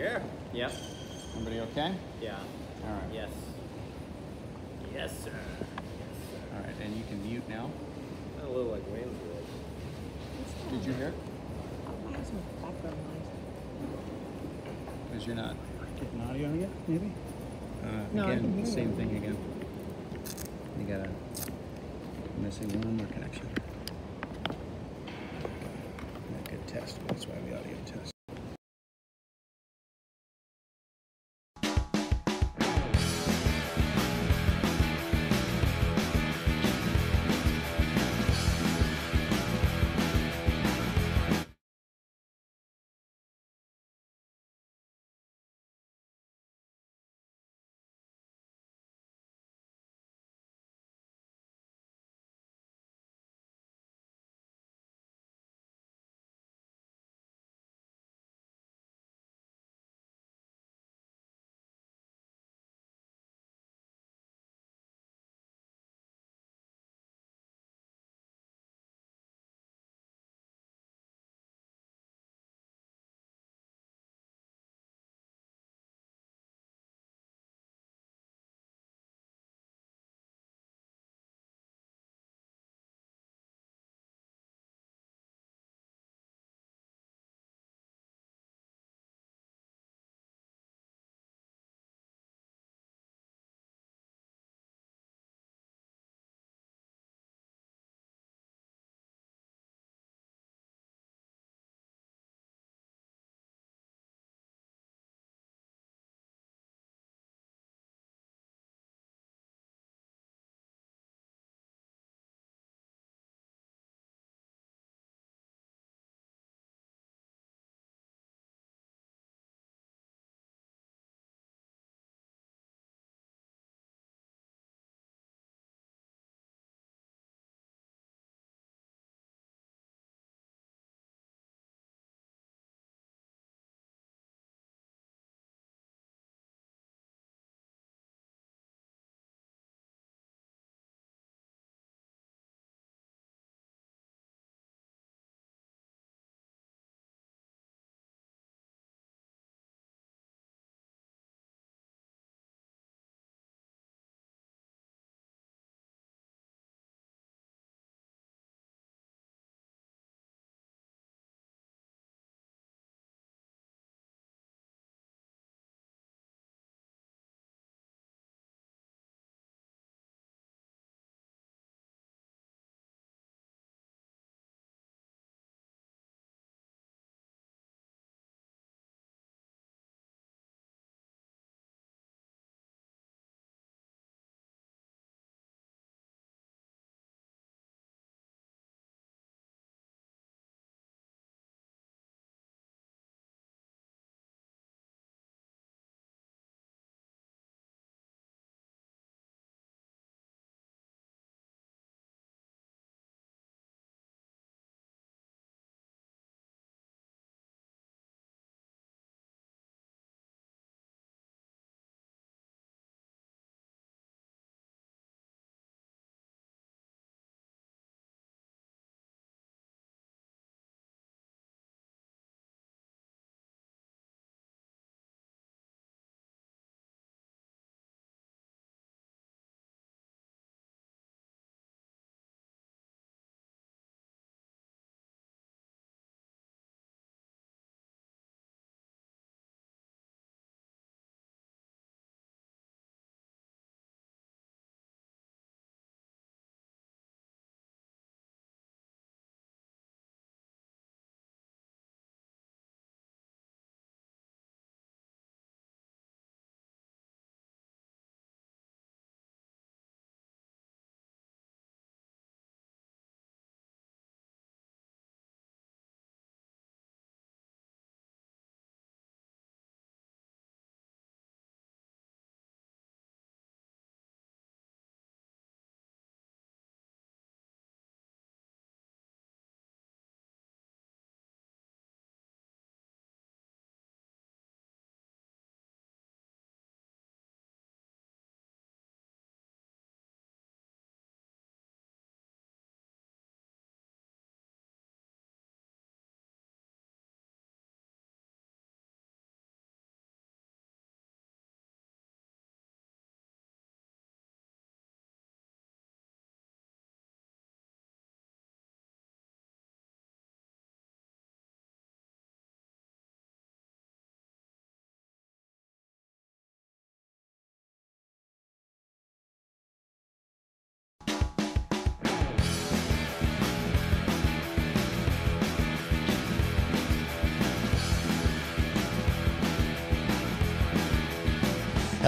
Yeah. Yep. Everybody okay? Yeah. All right. Yes. Yes, sir. Yes, sir. All right, and you can mute now. A little like Wayne's World. Did you hear? it? I have some background noise. Because you're not. Getting audio yet, maybe? Uh, No, again, can hear same thing again. You got a missing one more connection. Not good test. That's why we audio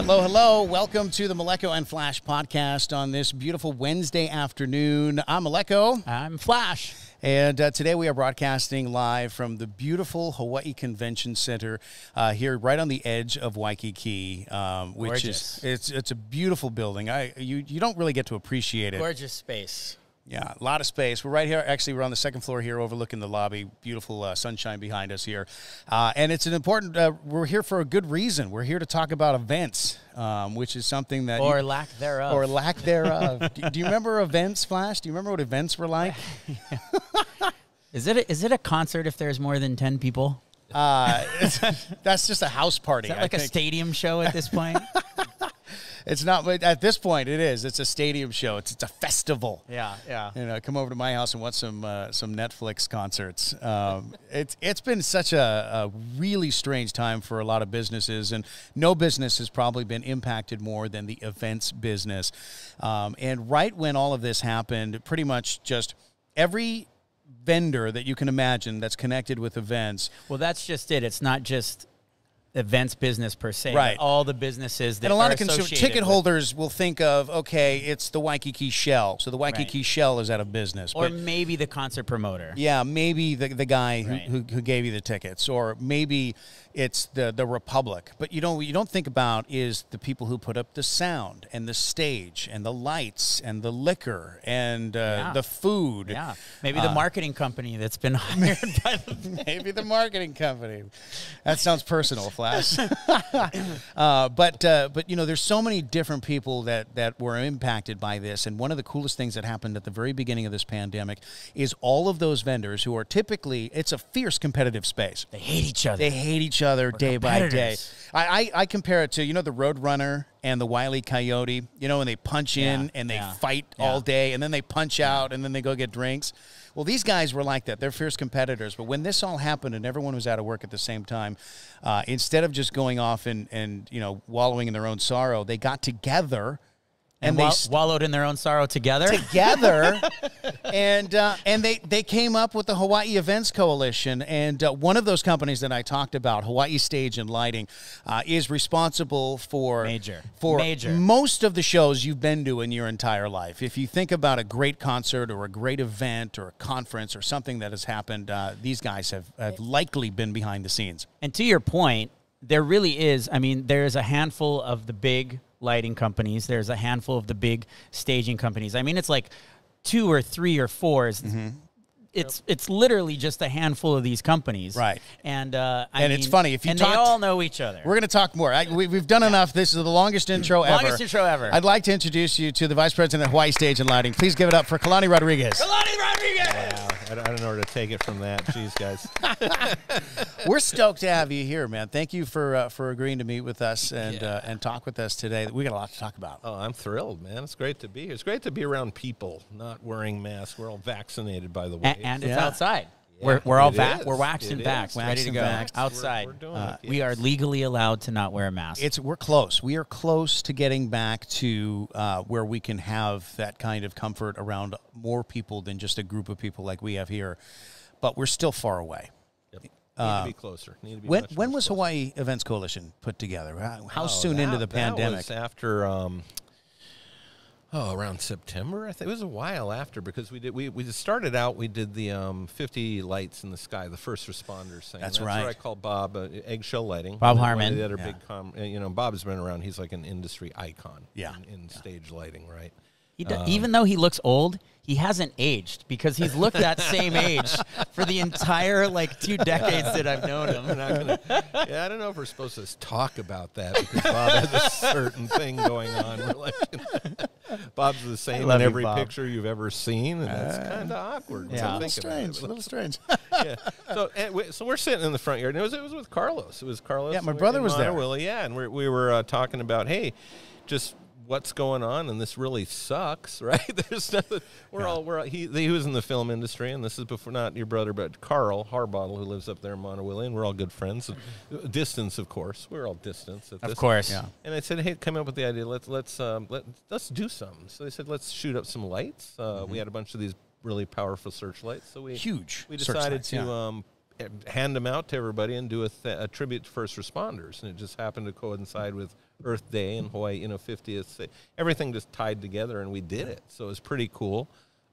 Hello, hello. Welcome to the Maleko and Flash podcast on this beautiful Wednesday afternoon. I'm Maleko, I'm Flash. and uh, today we are broadcasting live from the beautiful Hawaii Convention Center uh, here, right on the edge of Waikiki, um, which Gorgeous. is it's it's a beautiful building. I you you don't really get to appreciate it. Gorgeous space. Yeah, a lot of space. We're right here. Actually, we're on the second floor here, overlooking the lobby. Beautiful uh, sunshine behind us here, uh, and it's an important. Uh, we're here for a good reason. We're here to talk about events, um, which is something that Or you- lack thereof. or lack thereof. do, do you remember events, Flash? Do you remember what events were like? Is it a, is it a concert if there's more than 10 people? Uh, that's just a house party. Is that I like a stadium show at this point? It's not, but at this point, it is. It's a stadium show. It's it's a festival. yeah, yeah. you know, come over to my house and watch some uh, some Netflix concerts. Um, it's it's been such a, a really strange time for a lot of businesses, and no business has probably been impacted more than the events business. Um, and right when all of this happened, pretty much just every vendor that you can imagine that's connected with events Well, that's just it. It's not just events business per se. Right. All the businesses that and a lot of consumer ticket with- holders will think of okay, it's the Waikiki Shell, so the Waikiki Right. Shell is out of business. Or but maybe the concert promoter. Yeah, maybe the the guy who, who, who gave you the tickets, or maybe it's the the Republic. But you know, you don't think about is the people who put up the sound and the stage and the lights and the liquor and uh, Yeah. the food. Yeah. Maybe the Uh, marketing company that's been hired by the. Maybe the marketing company. That sounds personal, Flash. uh, but uh, but you know, there's so many different people that that were impacted by this, and one of the coolest things that happened at the very beginning of this pandemic is all of those vendors who are typically it's a fierce competitive space. They hate each other. They hate each other day by day. I, I, I compare it to you know the Roadrunner and the Wile E. Coyote. You know, when they punch in Yeah, and they yeah, fight yeah. all day, and then they punch out, and then they go get drinks. Well, these guys were like that. They're fierce competitors. But when this all happened and everyone was out of work at the same time, uh, instead of just going off and, and you know wallowing in their own sorrow, they got together and and, they wa- wallowed in their own sorrow together. together, and uh, and they they came up with the Hawaii Events Coalition, and uh, one of those companies that I talked about, Hawaii Stage and Lighting, uh, is responsible for Major. for Major. most of the shows you've been to in your entire life. If you think about a great concert or a great event or a conference or something that has happened, uh, these guys have, have likely been behind the scenes. And to your point, there really is. I mean, there's a handful of the big lighting companies. There's a handful of the big staging companies. I mean, it's like two or three or 4 It's it's, it's literally just a handful of these companies, Right. And uh, I And it's mean- funny, if you and they all know each other. We're going to talk more. I, we, we've done enough. This is the longest intro ever. Longest intro ever. I'd like to introduce you to the Vice President of Hawaii Stage and Lighting. Please give it up for Kalani Rodrigues. Kalani Rodrigues. Wow, I don't, know where to take it from that. Jeez, guys. We're stoked to have you here, man. Thank you for uh, for agreeing to meet with us and uh, and talk with us today. We got a lot to talk about. Oh, I'm thrilled, man. It's great to be here. It's great to be around people not wearing masks. We're all vaccinated, by the way. And, and it's Yeah. outside. Yeah, we're, we're all it va- is. we're waxing It and is. vaxxed, ready to go vaxxed. outside. We're- we're doing Uh, it, We are legally allowed to not wear a mask. It's we're close. We are close to getting back to uh, where we can have that kind of comfort around more people than just a group of people like we have here, but we're still far away. Yep. Need to be closer. Need to be Uh, When when was closer. Hawaii Events Coalition put together? How, how Oh, soon into the pandemic? That was after. Um, Oh, around September, I think it was a while after because we did we, we just started out. We did the um, 50 lights in the sky, the first responders thing. That's That's right. where I called Bob uh, Eggshell Lighting. Bob Harmon. the other Yeah. big, com- uh, you know, Bob's been around. He's like an industry icon. Yeah. in, in stage lighting, right? He do, even though he looks old, he hasn't aged because he's looked that same age for the entire like two decades that I've known We're him. not gonna, yeah, I don't know if we're supposed to talk about that because Bob has a certain thing going on. Like, Bob's the same in every Bob. picture you've ever seen, and that's kind of awkward. when yeah. you A think a about little it. strange. A little strange. yeah. So, we, so we're sitting in the front yard, and it was it was with Carlos. It was Carlos. Yeah, my brother was there. Maunawili, yeah, and we we were uh, talking about hey, just what's going on, and this really sucks, right? There's nothing. We're all we're all, he he was in the film industry, and this is before not your brother, but Carl Harbottle, who lives up there in Maunawili, and we're all good friends. Distance, of course, we're all distance. At Of course. Yeah. and I said, "Hey, come up with the idea. Let's let's um, let let's do something." So they said, "Let's shoot up some lights." Uh, We had a bunch of these really powerful searchlights. So we Huge We decided to yeah. um, eh, hand them out to everybody and do a, th- a tribute to first responders. And it just happened to coincide with Earth Day and Hawaii, you know, 50th. Everything just tied together, and we did it. So it was pretty cool.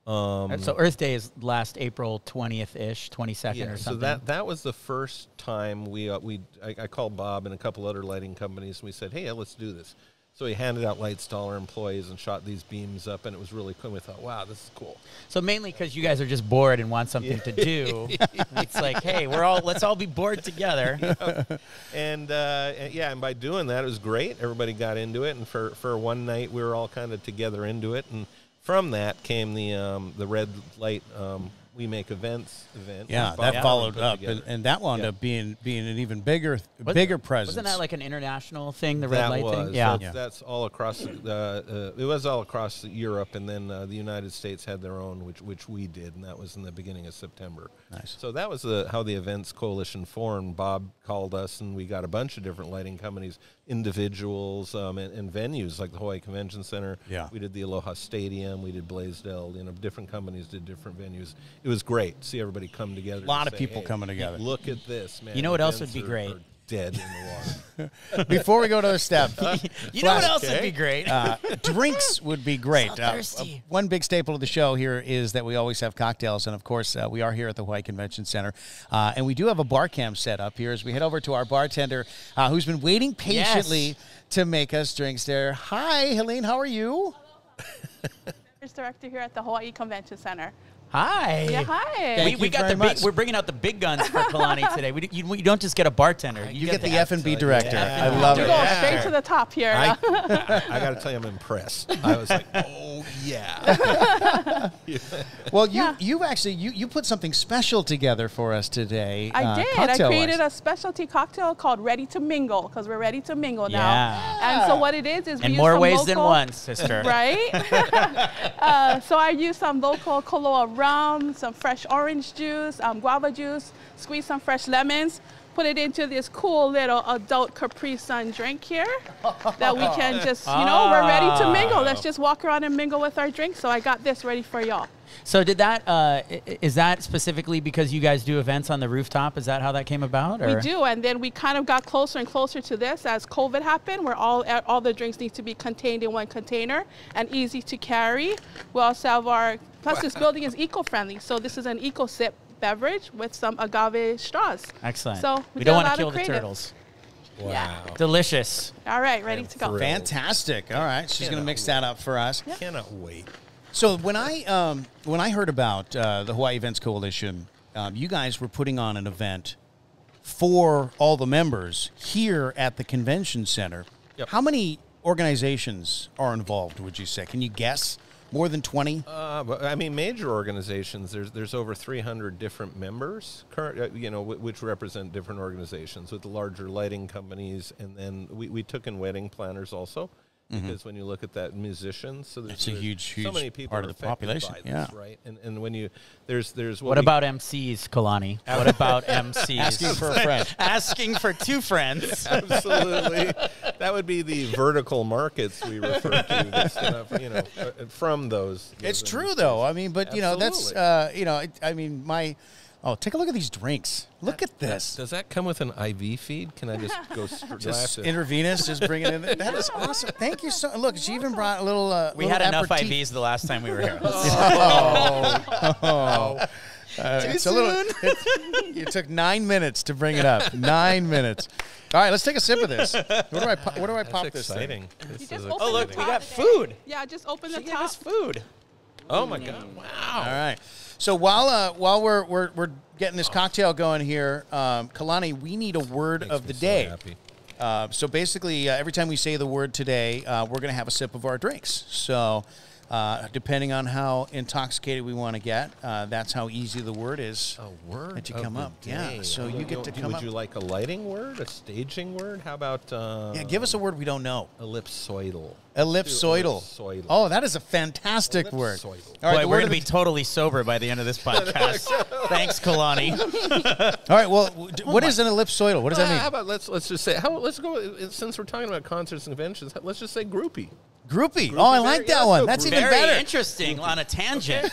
Um, so Earth Day is last April 20th ish, 22nd yeah, or so something. that that was the first time we uh, we I, I called Bob and a couple other lighting companies and we said, hey, let's do this. So he handed out lights to all our employees and shot these beams up, and it was really cool. We thought, wow, this is cool. So mainly because you guys are just bored and want something to do. it's like, hey, we're all let's all be bored together. And uh, and yeah, and by doing that, it was great. Everybody got into it, and for, for one night, we were all kind of together into it. And from that came the um, the red light. Um, we make events event. Yeah, Bob that Allen followed put up, and, and that wound Yeah. up being being an even bigger Wasn't- bigger presence. Wasn't that like an international thing, the red that light was. thing? Yeah. That's, Yeah. that's all across. The, uh, it was all across Europe, and then uh, the United States had their own, which which we did, and that was in the beginning of September. Nice. So that was the, how the events coalition formed. Bob called us, and we got a bunch of different lighting companies, individuals, um, and, and venues like the Hawaii Convention Center. Yeah. we did the Aloha Stadium. We did Blaisdell. You know, different companies did different venues. It was great. to See everybody come together. A lot of say, people "Hey, coming together." Look at this, man. You know what else would be great? Are Dead in the water. Before we go to the step, You know what Flash- else would be great? uh, drinks would be great. So Uh, thirsty. one big staple of the show here is that we always have cocktails, and of course, uh, we are here at the Hawaii Convention Center, uh, and we do have a bar cam set up here as we head over to our bartender, uh, who's been waiting patiently Yes. to make us drinks. There, hi, Helene, how are you? Beverage director here at the Hawaii Convention Center. Hi. Yeah, hi. Thank we, you we got very the big. much. We're bringing out the big guns for Kalani today. We, you, you don't just get a bartender. You get the F and B director. Yeah. I love We're it. going Yeah. straight to the top here. I, I got to tell you, I'm impressed. I was like, oh yeah. Well, you Yeah. you actually you, you put something special together for us today. I uh, did. I created a specialty cocktail called Ready to Mingle because we're ready to mingle Yeah. now. And so what it is is we In use more some ways than one, sister. Right? uh, so I use some local Koloa rum, some fresh orange juice, um, guava juice, squeeze some fresh lemons, put it into this cool little adult Capri Sun drink here that we can just, you know, we're ready to mingle. Let's just walk around and mingle with our drink. So I got this ready for y'all. So did that? Uh, i- i- is that specifically because you guys do events on the rooftop? Is that how that came about? We do, and then we kind of got closer and closer to this as COVID happened, where all all the drinks need to be contained in one container and easy to carry. We also have our plus this building is eco-friendly, so this is an eco sip beverage with some agave straws. Excellent. So we, we don't want to kill the turtles. Wow. Delicious. All right, ready to go. thrilled. Fantastic. All right, she's going to Cannot mix that up for us. Cannot wait. So when I um, when I heard about uh, the Hawaii Events Coalition, um, you guys were putting on an event for all the members here at the convention center. Yep. How many organizations are involved? Would you say? Can you guess? More than twenty? Uh, I mean, major organizations. There's there's over 300 different members, current, uh, you know, which represent different organizations with the larger lighting companies, and then we, we took in wedding planners also, because when you look at that, musicians. So there's It's Mm-hmm. a there's huge, so huge many people part of the population, this, yeah. right? And and when you there's there's What we- about MCs, Kalani? What about MCs? Asking for a friend. Asking for two friends. Absolutely. that would be the vertical markets we refer to, that's, uh, you know, uh, from those. It's those true though. I mean, but you know, that's uh, you know, it, I mean, my oh, take a look at these drinks. Look at this. Does that come with an IV feed? Can I just go straight? Just intravenous, just bring it in. That is awesome. Thank you so. Look, she even brought a little. Uh, We little had enough aperitif. IVs the last time we were here. Uh, it's a little. It, it took nine minutes to bring it up. Nine minutes. All right, let's take a sip of this. What do I? po- What do I pop That's this? thing? exciting. This is exciting. Oh, look, we top. got food. Yeah, just open the She gave top. us food. Oh my god! Wow. All right. So while uh, while we're, we're we're getting this cocktail going here, um, Kalani, we need a word Makes of me the so day. happy. Uh, so basically, uh, every time we say the word today, uh, we're going to have a sip of our drinks. So uh, depending on how intoxicated we want to get, uh, that's how easy the word is. A word That you of come the up. Yeah, day. so Would you get to come Would up- you like a lighting word, a staging word? How about uh, Yeah, give us a word we don't know. ellipsoidal? Ellipsoidal. Ellipsoidal. Oh, that is a fantastic word. All right, Boy, we're going to be the- totally sober by the end of this podcast. Thanks, Kalani. All right. Well, w- d- what is an ellipsoidal? What does Uh, that How about let's let's just say how let's go uh, since we're talking about concerts and conventions. Let's just say groupie. Groupie. Oh, I like that yeah, one. That's groupie. even Very better. interesting on a tangent.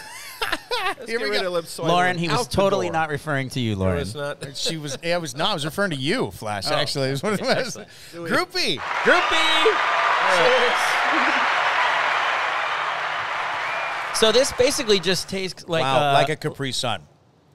Let's Here get we rid go. of Lauren, he was totally door. not referring to you, No, Lauren. it's not. She was. I was. No, I was referring to you, Flash. Actually, is what it was. Excellent. Do we- Groupie. So this basically just tastes like wow, uh, like a Capri Sun,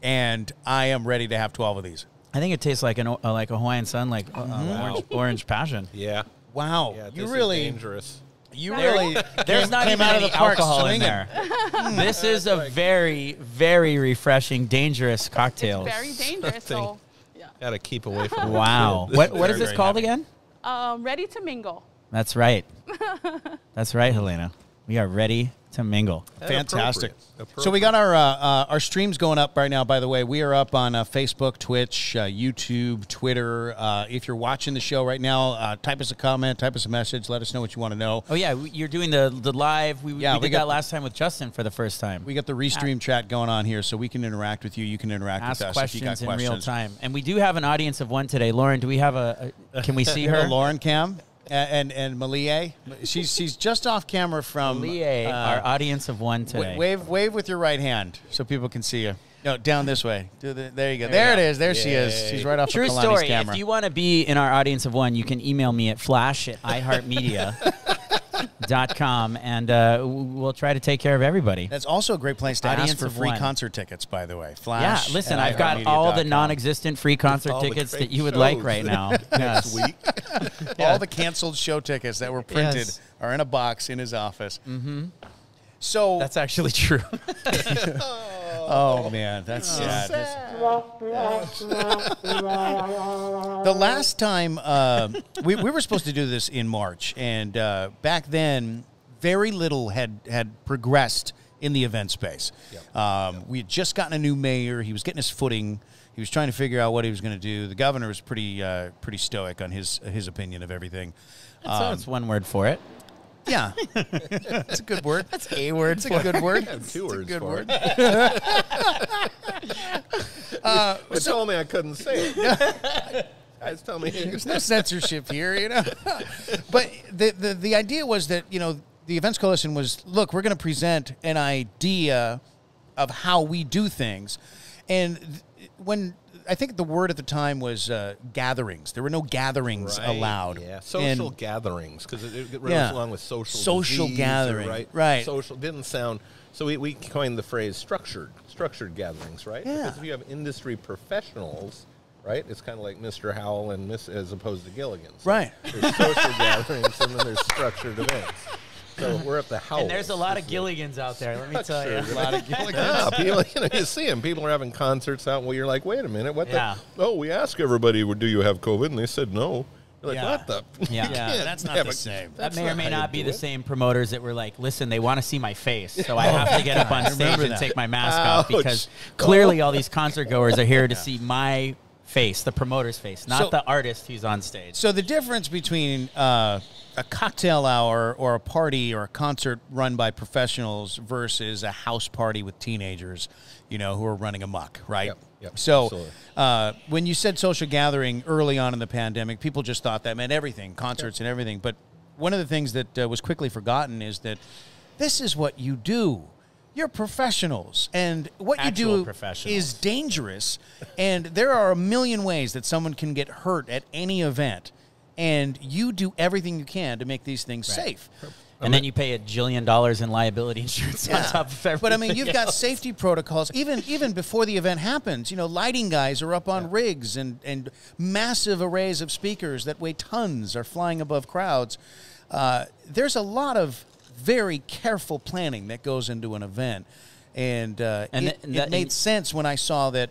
and I am ready to have twelve of these. I think it tastes like an uh, like a Hawaiian Sun, like uh, orange, orange passion. Yeah. Wow, Yeah. you this is really, dangerous. you There- really. There's not came even out any of the park alcohol in there. this is a very, very refreshing, dangerous cocktail. Very dangerous. So, yeah. Got to keep away from. Wow. This What is what is very, this called heavy. again? Um, ready to mingle. That's right. That's right, Helena. We are ready to mingle. Fantastic. appropriate. So we got our uh, uh, our streams going up right now. By the way, we are up on uh, Facebook, Twitch, uh, YouTube, Twitter. Uh, if you're watching the show right now, uh, type us a comment, type us a message. Let us know what you want to know. Oh yeah, you're doing the the live. We, Yeah, we we did got- that last time with Justin for the first time. We got the restream chat going on here, so we can interact with you. You can interact Ask with us if you got questions in real time, and we do have an audience of one today. Lauren, do we have a? a can we see her? Lauren Cam and and, and Malie. She's she's just off camera from Leah, uh, our audience of one wa- today. wave wave with your right hand so people can see you. No, down this way. Do the, there you go. There There, you it go. is. There she is. She's right off True of story. camera. If you want to be in our audience of one, you can email me at flash at iheartmedia.com and uh, w- we'll try to take care of everybody. That's also a great place to Audience ask for free one. concert tickets, by the way. Flash. Yeah, listen, at I've got all the non-existent free concert all tickets that you would like right now. Next Yes. week. All the canceled show tickets that were printed Yes. are in a box in his office. Mm-hmm. So, That's actually true. oh man, that's sad. the last time uh, we, we were supposed to do this in March, and uh, back then, very little had had progressed in the event space. Um, we had just gotten a new mayor; he was getting his footing. He was trying to figure out what he was going to do. The governor was pretty uh, pretty stoic on his his opinion of everything. so Um, that's one word for it. yeah, it's a good word. That's a word. It's a good word. Two It's a words good for word. it. They told me I couldn't say it. Guys, tell me. There's no censorship here, you know. but the, the the idea was that you know the Events Coalition was look, we're going to present an idea of how we do things, and th- when I think the word at the time was uh, gatherings. There were no gatherings Right, allowed. Yeah, And- social gatherings because it, it goes Yeah. along with social Social gathering, right? right. Social didn't sound. So we, we coined the phrase structured structured gatherings, right? Yeah. Because if you have industry professionals, right, it's kind of like Mr. Howell and Miss as opposed to Gilligan's. Right. There's social gatherings and then there's structured events. So we're at the Howell. And there's a lot of Gilligans out there, let me tell you. a lot of Yeah, people, you know, you see them. People are having concerts out where you're like, wait a minute, what Yeah. the? Oh, we asked everybody, "Well, do you have COVID? And they said no. You're like, Yeah. what the? Yeah. Yeah, that's not the a- same. That may or may not be the it. same promoters that were like, listen, they want to see my face, so I have to get up on stage remember and that. take my mask off because clearly all these concert goers are here to see my face, the promoter's face, not So- the artist who's on stage. So the difference between uh, a cocktail hour or a party or a concert run by professionals versus a house party with teenagers, you know, who are running amok, right? Yep, yep, so uh, when you said social gathering early on in the pandemic, people just thought that meant everything, concerts and everything. But one of the things that uh, was quickly forgotten is that this is what you do. You're professionals, and what Actual you do is dangerous. and there are a million ways that someone can get hurt at any event, and you do everything you can to make these things safe. and then you pay a jillion dollars in liability insurance on top of everything. But I mean, you've got safety protocols. Even even before the event happens, you know, lighting guys are up on rigs, and and massive arrays of speakers that weigh tons are flying above crowds. Uh, there's a lot of very careful planning that goes into an event, and uh, And it, th- it that- made and- sense when I saw that.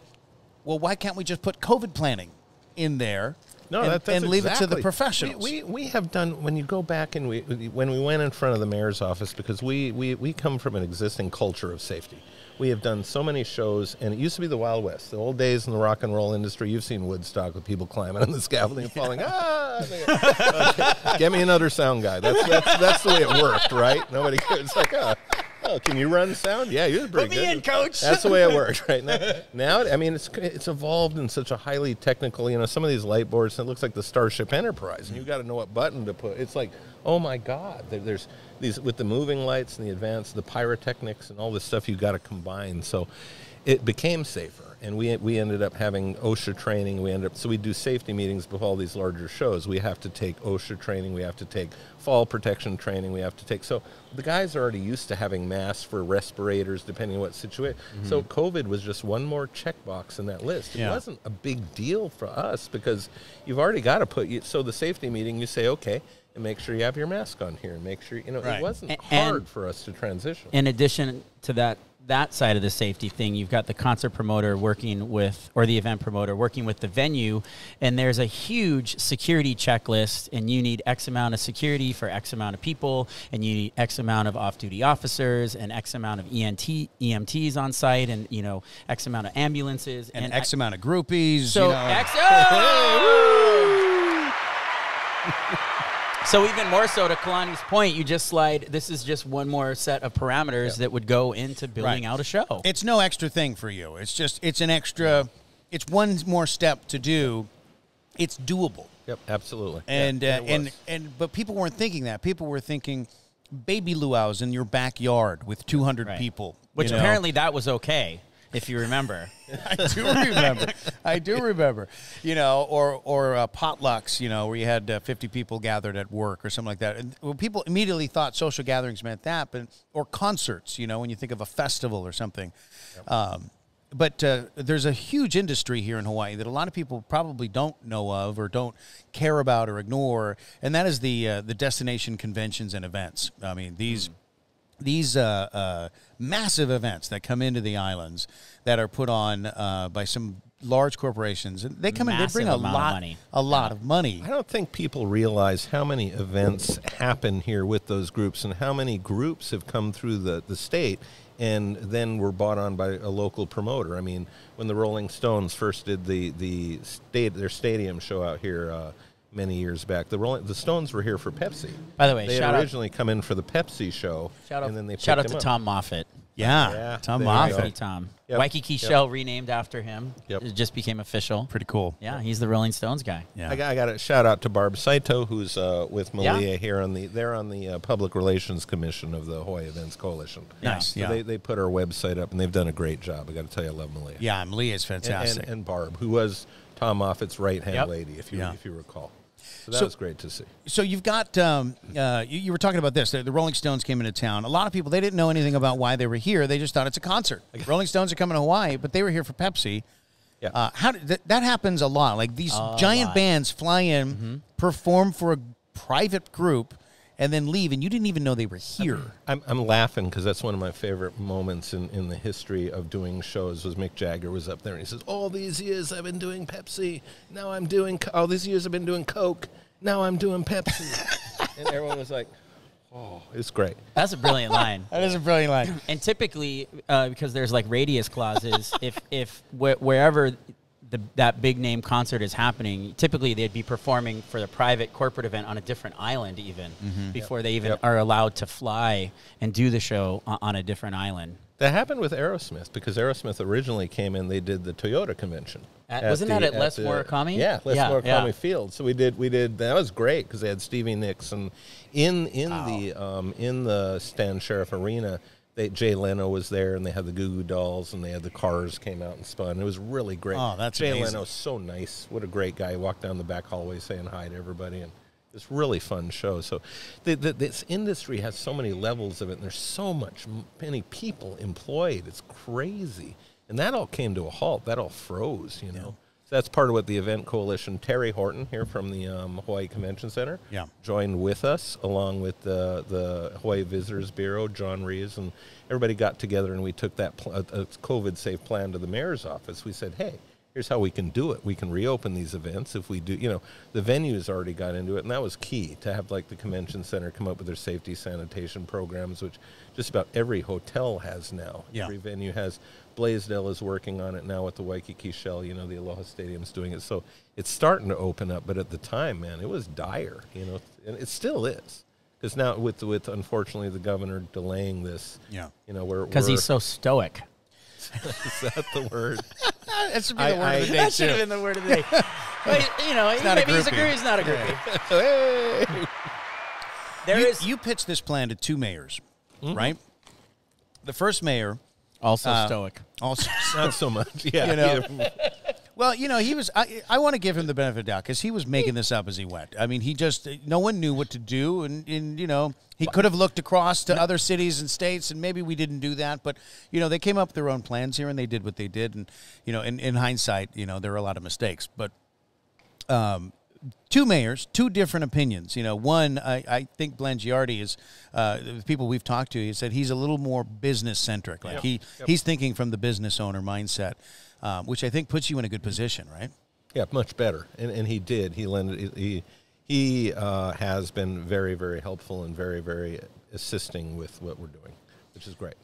Well, why can't we just put COVID planning in there? No, and, that, and leave it to the professionals. We, we, we have done when you go back and we when we went in front of the mayor's office because we, we, we come from an existing culture of safety. We have done so many shows, and it used to be the Wild West. The old days in the rock and roll industry, you've seen Woodstock with people climbing on the scaffolding and falling. ah, Okay. get me another sound guy. That's, that's that's the way it worked, right? Nobody. It's like, ah, Oh, Oh, can you run sound? Yeah, you're pretty me good. in, coach. That's the way it works right now. Now, I mean, it's it's evolved in such a highly technical. You know, some of these light boards it looks like the Starship Enterprise, and you got to know what button to put. It's like, oh my God, there, there's these with the moving lights and the advanced, the pyrotechnics and all this stuff. You got to combine. So, it became safer, and we we ended up having OSHA training. We ended up so we do safety meetings before all these larger shows. We have to take OSHA training. We have to take fall protection training. We have to take so the guys are already used to having masks for respirators, depending on what situation. Mm-hmm. So COVID was just one more checkbox in that list. It Yeah. wasn't a big deal for us because you've already got to put you. So the safety meeting, you say okay. And make sure you have your mask on here, and make sure you know Right. it wasn't and- hard for us to transition. in addition to that that side of the safety thing you've got the concert promoter working with or the event promoter working with the venue and there's a huge security checklist and you need x amount of security for x amount of people and you need x amount of off-duty officers and x amount of ENT, EMTs on site and you know x amount of ambulances And, and, X I- amount of groupies. so you know. X. Oh! So even more so to Kalani's point, you just slide. This is just one more set of parameters that would go into building Right. out a show. It's no extra thing for you. It's just it's an extra. It's one more step to do. It's doable. Yep, absolutely. And Yeah, uh, and and but people weren't thinking that. People were thinking baby luau's in your backyard with 200 Right. people. Which you know? apparently that was okay, if you remember. I do remember. I do remember. You know, or or uh, potlucks. You know, where you had uh, 50 people gathered at work or something like that. And well, people immediately thought social gatherings meant that, but or concerts. You know, when you think of a festival or something. Um, but uh, there's a huge industry here in Hawaii that a lot of people probably don't know of or don't care about or ignore, and that is the uh, the destination conventions and events. I mean, these these uh, uh, massive events that come into the islands that are put on uh, by some large corporations, and they come in, they bring a amount of lot, money. a lot of money. I don't think people realize how many events happen here with those groups and how many groups have come through the, the state and then were bought on by a local promoter. I mean, when the Rolling Stones first did the, the state, their stadium show out here uh, many years back, the Rolling, the Stones were here for Pepsi. By the way, they shout had out- originally come in for the Pepsi show, Shout out, and then they shout out to up. Tom Moffatt. Yeah, Yeah, Tom there Moffatt, Tom. Yep. Waikiki Yep. Shell renamed after him. Yep. It just became official. pretty cool. Yeah, he's the Rolling Stones guy. Yeah, I got, I got a shout out to Barb Saito, who's uh, with Yeah. Malia here on the. They're on the uh, Public Relations Commission of the Hawaii Events Coalition. Nice, So yeah. they, they put our website up, and they've done a great job. I got to tell you, I love Malia. yeah, Malia Leah is And, fantastic. and, and Barb, who was Tom Moffatt's right hand Yep. lady, if you Yeah. if you recall. So that So- was great to see. so you've got um, uh, you, you were talking about this. The, the Rolling Stones came into town. A lot of people they didn't know anything about why they were here. They just thought it's a concert. Rolling Stones are coming to Hawaii, but they were here for Pepsi. Yeah. Uh, how did, that, that happens a lot? Like these A giant lot. bands fly in, perform for a private group, and then leave, and you didn't even know they were here. I'm, I'm laughing because that's one of my favorite moments in, in the history of doing shows was Mick Jagger was up there and he says, all these years I've been doing Pepsi. Now I'm doing, Co- all these years I've been doing Coke. Now I'm doing Pepsi. and everyone was like, oh, it's great. That's a brilliant line. That is a brilliant line. And typically, uh, because there's like radius clauses, if if wh- wherever the, that big name concert is happening, typically they'd be performing for the private corporate event on a different island even before they even Yep. are allowed to fly and do the show on, a different island. That happened with Aerosmith because Aerosmith originally came in. They did the Toyota convention. At- wasn't that at Les Murakami? Yeah, Les Yeah, Murakami yeah. Field. So we did. We did. That was great because they had Stevie Nicks and in in the um, in the Stan Sheriff Arena. They, Jay Leno was there, and they had the Goo Goo Dolls, and they had the cars came out and spun. It was really great. Oh, that's Jay amazing. Leno's so nice. What a great guy. He walked down the back hallway saying hi to everybody, and it's really fun show. So, the, the, this industry has so many levels of it, and there's so much many people employed. It's crazy, and that all came to a halt. That all froze. You know. So that's part of what the event coalition. Teri Orton here from the um, Hawaii Convention Center Yeah. joined with us, along with the the Hawaii Visitors Bureau, John Reeves, and everybody got together and we took that pl- a, a COVID safe plan to the mayor's office. We said, hey. Here's how we can do it. We can reopen these events if we do. You know, the venues already got into it, and that was key to have like the convention center come up with their safety sanitation programs, which just about every hotel has now. Yeah. Every venue has. Blaisdell is working on it now with the Waikiki Shell. You know, the Aloha Stadium's doing it. So it's starting to open up. But at the time, man, it was dire. You know, and it still is. Because now with with unfortunately the governor delaying this, Yeah. you know, we're Because he's so stoic. is that the word? That should be I- the word I- of the day, That should have been the word of the day. but, you know, not a maybe he's a groupie. groupie. He's not a groupie. Hey! There you, is you pitched this plan to two mayors, Mm-hmm. right? The first mayor also uh, stoic. also. Not so much. Yeah. You know. Well, you know, he was. I, I want to give him the benefit of the doubt because he was making this up as he went. I mean, he just no one knew what to do, and, and you know, he could have looked across to other cities and states, and maybe we didn't do that. But you know, they came up with their own plans here, and they did what they did. And you know, in, in hindsight, you know, there were a lot of mistakes, but um, two mayors, two different opinions. You know, one I, I think Blangiardi is uh, the people we've talked to. He said he's a little more business centric. Like he he's thinking from the business owner mindset, um, which I think puts you in a good position, right? Yeah, much better, and and he did. He lended. He he uh, has been very very helpful and very very assisting with what we're doing, which is great.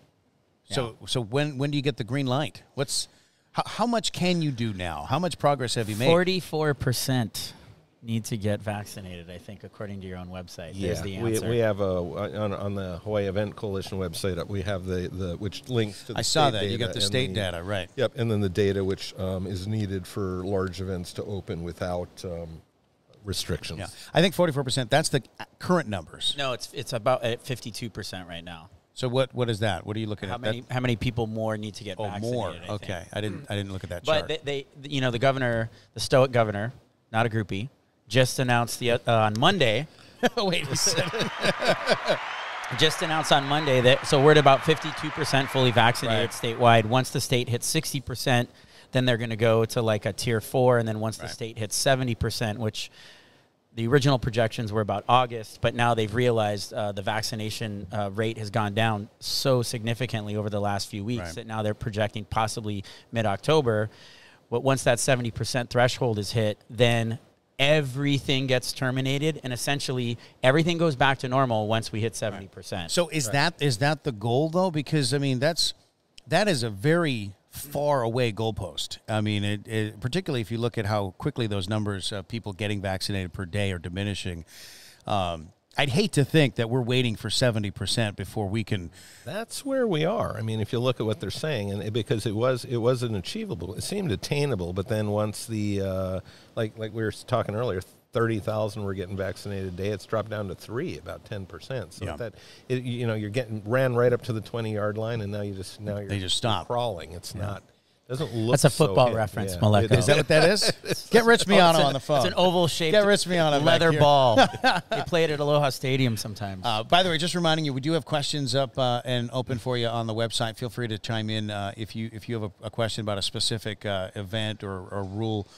So so when when do you get the green light? What's how, how much can you do now? How much progress have you made? Forty-four percent need to get vaccinated. I think, according to your own website. There's the we, answer. we have a on, on the Hawaii Event Coalition website. uh, We have the, the which links to. the I saw state that you got the and state data, right? Yep, and then the data which um, is needed for large events to open without um, restrictions. Yeah, I think forty four percent. That's the current numbers. no, it's it's about at fifty-two percent right now. So what what is that? What are you looking at? How at? many That- how many people more need to get oh, vaccinated? more. I think. Okay, I didn't I didn't look at that But chart. they, they, you know, the governor, the stoic governor, not a groupie, just announced the uh, on Monday. Wait a second. just announced on Monday that so we're at about 52% fully vaccinated statewide. Once the state hits 60%, then they're going to go to like a tier 4 and then once the state hits 70%, which the original projections were about August, but now they've realized uh, the vaccination uh, rate has gone down so significantly over the last few weeks Right. that now they're projecting possibly mid October. But once that 70% threshold is hit, then everything gets terminated and essentially everything goes back to normal once we hit 70%. So is that is that the goal though? Because I mean that's that is a very far away goalpost. I mean, it, it, particularly if you look at how quickly those numbers of people getting vaccinated per day are diminishing. Um, I'd hate to think that we're waiting for seventy percent before we can. That's where we are. I mean, if you look at what they're saying, and it, because it was it wasn't achievable, it seemed attainable. But then once the uh, like like we were talking earlier, thirty thousand were getting vaccinated a day. It's dropped down to three, about ten percent. So Yeah. that it, you know you're getting ran right up to the twenty yard line, and now you just now you're They just stop. crawling. It's not doesn't look. That's a football hit- reference, yeah. Maleko. It Is that what that is? Get Rich Miano on the phone. It's an oval shaped Get Rich Miano back leather ball. they play it at Aloha Stadium sometimes. Uh, by the way, just reminding you, we do have questions up uh, and open for you on the website. Feel free to chime in uh, if you if you have a, a question about a specific uh, event or, or rule.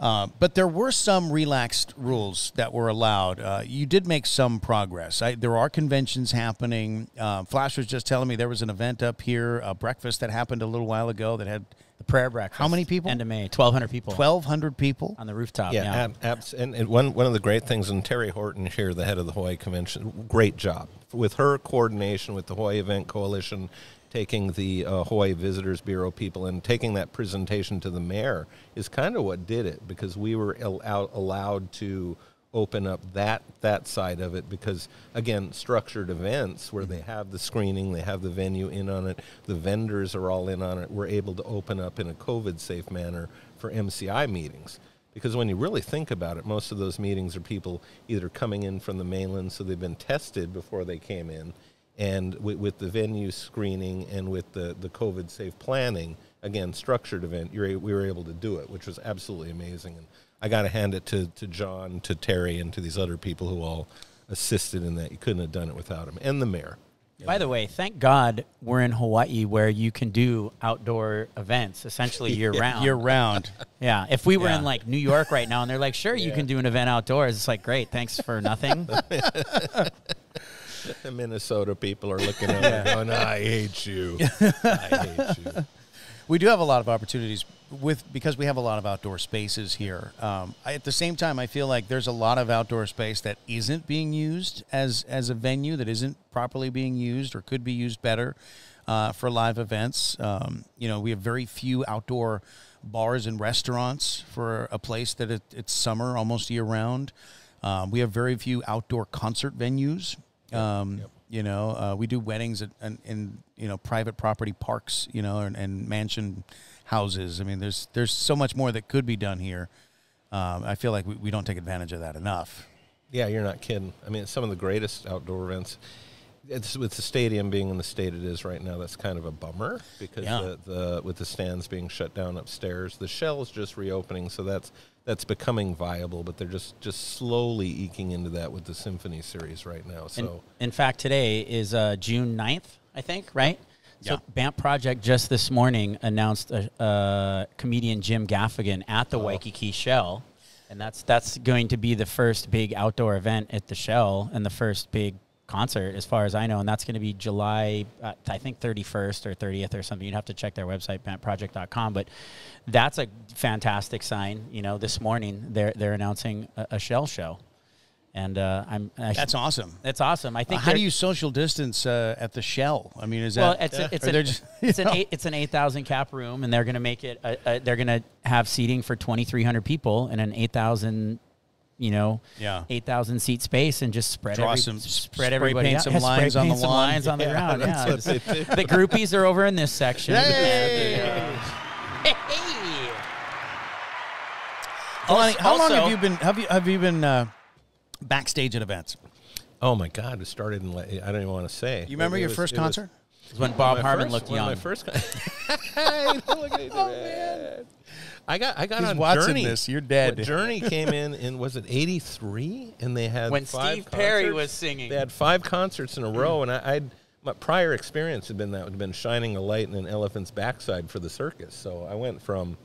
Uh, but there were some relaxed rules that were allowed. Uh, you did make some progress. I, there are conventions happening. Uh, Flash was just telling me there was an event up here, a breakfast that happened a little while ago that had the prayer breakfast. how many people? End of May. 1,200 people. 1,200 people. On the rooftop. Yeah, Yeah. ab- abs- and, and one one of the great things, and Teri Orton here, the head of the Hawaii Convention, great job with her coordination with the Hawaii Event Coalition, taking the uh, Hawaii Visitors Bureau people and taking that presentation to the mayor is kind of what did it because we were al- allowed to open up that that side of it because again structured events where they have the screening they have the venue in on it the vendors are all in on it we're able to open up in a covid safe manner for mci meetings. Because when you really think about it, most of those meetings are people either coming in from the mainland, so they've been tested before they came in, and with, with the venue screening and with the, the COVID safe planning, again, structured event, you're, we were able to do it, which was absolutely amazing. And I got to hand it to, to John, to Terry, and to these other people who all assisted in that. You couldn't have done it without him, and the mayor. By the way, thank God we're in Hawaii where you can do outdoor events essentially year round. Year round. yeah. If we were Yeah. in like New York right now and they're like, sure, you can do an event outdoors, it's like, great, thanks for nothing. The Minnesota people are looking at me going, I hate you. I hate you. We do have a lot of opportunities with because we have a lot of outdoor spaces here. Um, I, at the same time, I feel like there's a lot of outdoor space that isn't being used as as a venue that isn't properly being used or could be used better uh, for live events. Um, you know, we have very few outdoor bars and restaurants for a place that it, it's summer almost year round. Um, we have very few outdoor concert venues. Um, You know, uh, we do weddings in, in, in you know private property parks, you know, and, and mansion houses. I mean, there's there's so much more that could be done here. Um, I feel like we, we don't take advantage of that enough. Yeah, you're not kidding. I mean, some of the greatest outdoor events. It's with the stadium being in the state it is right now. That's kind of a bummer because Yeah. the, the with the stands being shut down upstairs, the shell's just reopening, so that's that's becoming viable. But they're just just slowly eking into that with the symphony series right now. So in fact, today is uh, June 9th, I think, right? Yeah. So BAMP Project just this morning announced a, uh, comedian Jim Gaffigan at the Waikiki Shell, and that's that's going to be the first big outdoor event at the Shell and the first big concert, as far as I know, and that's going to be July, uh, I think 31st or 30th or something. You'd have to check their website, bampproject.com, but that's a fantastic sign. You know, this morning they're they're announcing a, a Shell show. And uh, I'm I, That's awesome. that's awesome. I think. how do you social distance uh, at the shell? I mean, is Well, that it's a, it's are an just- it's an eight, it's an eight thousand cap room, and they're going to make it. A, they're going to have seating for twenty three hundred people in an eight thousand, you know, Yeah. eight thousand seat space, and just spread Draw every, some- spread spray everybody paint out. some Yeah, spray lines on paint the some lawn. lines on the Yeah, ground. Yeah, just- the groupies are over in this section. Hey! And, hey! Lonnie, how long have you been? Have you have you been uh, backstage at events? oh my God, it started in like, I don't even want to say. You remember your was- first it was- concert? It's when Bob Harmon looked young. My first. Con- Hey, look at me, man. I got I got He's on watching Journey. this. You're dead. When Journey came in in was it '83, and they had When five Steve Perry was singing. They had five concerts in a row, and I, I'd my prior experience had been that would have been shining a light in an elephant's backside for the circus. So I went from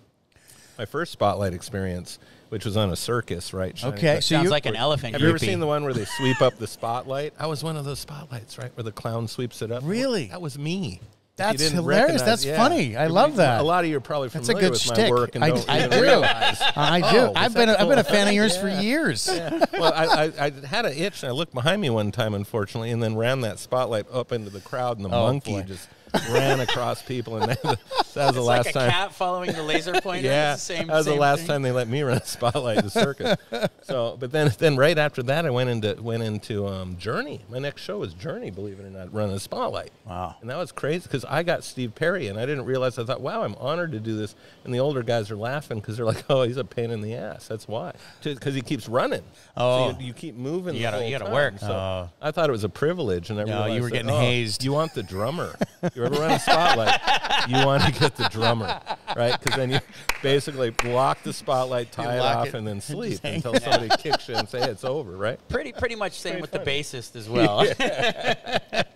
my first spotlight experience, which was on a circus, right? shining Okay, so Sounds like an elephant. have you ever seen the one where they sweep up the spotlight? I was one of those spotlights, right, where the clown sweeps it up. Really? That was me. That's hilarious. That's yeah. funny. I love that. A lot of you are probably That's a familiar good with shtick. my work and I, don't I do. I do. Oh, I've been. A, I've been a fan of yours for Yeah. years. well, I, I, I had an itch, and I looked behind me one time, unfortunately, and then ran that spotlight up into the crowd, and the Oh, monkey boy. just ran across people, and that, that was the It's last like a time. cat following the laser pointer. Yeah, the same, that was the last thing. time they let me run a spotlight in the circus. so, but then, then right after that, I went into went into um, Journey. My next show was Journey, believe it or not, running a spotlight. Wow. And that was crazy because I got Steve Perry, and I didn't realize. I thought, wow, I'm honored to do this. And the older guys are laughing because they're like, oh, he's a pain in the ass. That's why, because he keeps running. Oh. so you, you keep moving. You gotta- you gotta time. work. So Oh. I thought it was a privilege, and I No, realized you were that, getting oh, hazed. You want the drummer. You ever run a spotlight? you want to get the drummer, right? Because then you basically block the spotlight, tie it off, it, and then sleep just until somebody kicks you and say it's over, right? Pretty pretty much same Pretty with funny. the bassist as well.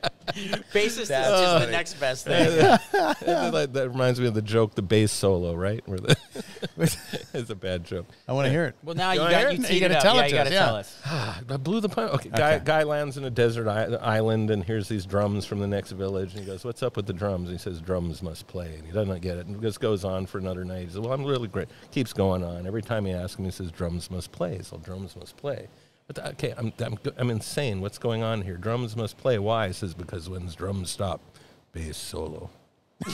bassist is That's just the next best thing. that, that reminds me of the joke, the bass solo, right? Where the it's a bad joke. I want to hear it. Well, now You you wanna hear got it? you You teed gotta it up. tell yeah, it you to got us, to yeah. tell us. Ah, I blew the punch. Okay, guy, Okay. guy lands in a desert I- island, and hears these drums from the next village. And he goes, "What's up with the drums?" And he says, "Drums must play." And he doesn't get it. And this goes on for another night. He says, "Well, I'm really great." Keeps going on. Every time he asks him, he says, "Drums must play." So drums must play. But the- okay, I'm, I'm I'm insane. What's going on here? Drums must play. Why? He says, "Because when drums stop, bass solo."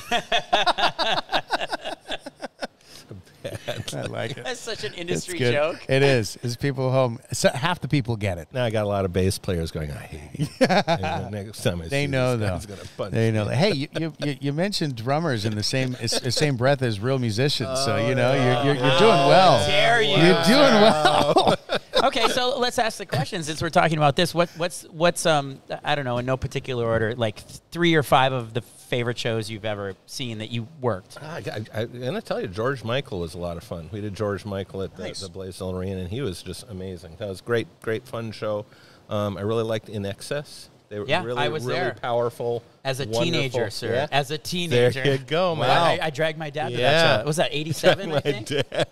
I like it. That's such an industry joke. It is. Is people home? So half the people get it. Now I got a lot of bass players going. I hate you. And the next time I They see know this though. guy's gonna punch They know. That. Hey, you, you, you, you mentioned drummers in the same the same breath as real musicians, so you oh, know you're, you're, you're doing well. dare you. You're doing well. okay, so let's ask the question since we're talking about this. What what's what's um I don't know in no particular order like three or five of the favorite shows you've ever seen that you worked. Ah, I, I, I, and I tell you, George Michael was a lot of fun. We did George Michael at the, Nice. the Blaisdell Arena, and he was just amazing. That was great, great fun show. Um, I really liked INXS. They were Yeah, really, I was really there. powerful. As a wonderful. teenager, sir. Yeah. As a teenager. There you go, man. I, I dragged my dad to Yeah. that show. Was that 87, I think? dad.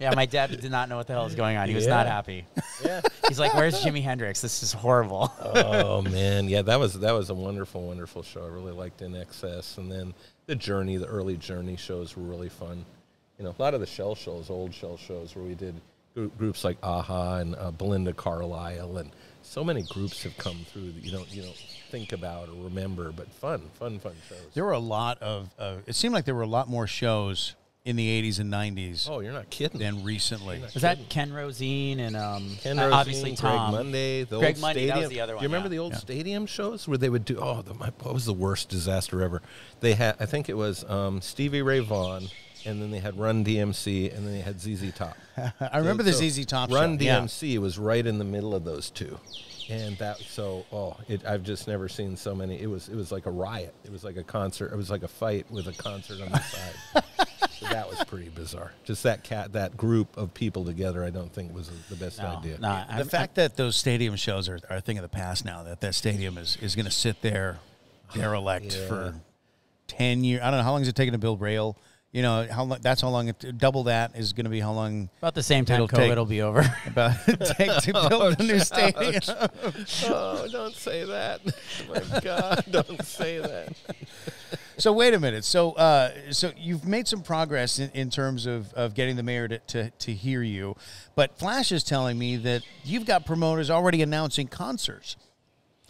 Yeah, my dad did not know what the hell was going on. He was not happy. Yeah. He's like, where's Jimi Hendrix? This is horrible. oh man, yeah, that was that was a wonderful, wonderful show. I really liked INXS, and then the Journey, the early Journey shows were really fun. You know, a lot of the Shell shows, old Shell shows, where we did groups like a-ha and uh, Belinda Carlisle, and so many groups have come through that you don't you don't think about or remember, but fun, fun, fun shows. There were a lot of. Uh, it seemed like there were a lot more shows in the 80s and 90s Oh, you're not kidding. than recently. Was that Ken Rosine and um, Ken uh, Rosine, obviously Tom? Greg Monday, the Greg old Monday, that stadium. was the other Do you remember yeah. the old Yeah. stadium shows where they would do? Oh, the, my, what was the worst disaster ever? They had, I think it was um, Stevie Ray Vaughan, and then they had Run DMC, and then they had ZZ Top. I remember the ZZ Top Run show. Yeah. DMC was right in the middle of those two, and that so oh, it, I've just never seen so many. It was it was like a riot. It was like a concert. It was like a fight with a concert on the side. So that was pretty bizarre. Just that cat, that group of people together. I don't think was the best No, idea. no, The I'm- fact that those stadium shows are, are a thing of the past now, that that stadium is, is going to sit there derelict Yeah. for 10 years. I don't know. How long is it taking to build rail? You know, how long, that's how long, it, double that is going to be how long about the same time It'll COVID take- will be over. about take to build a new stadium. oh, don't say that. My God, don't say that. So wait a minute. So uh, so you've made some progress in, in terms of, of getting the mayor to, to, to hear you, but Flash is telling me that you've got promoters already announcing concerts.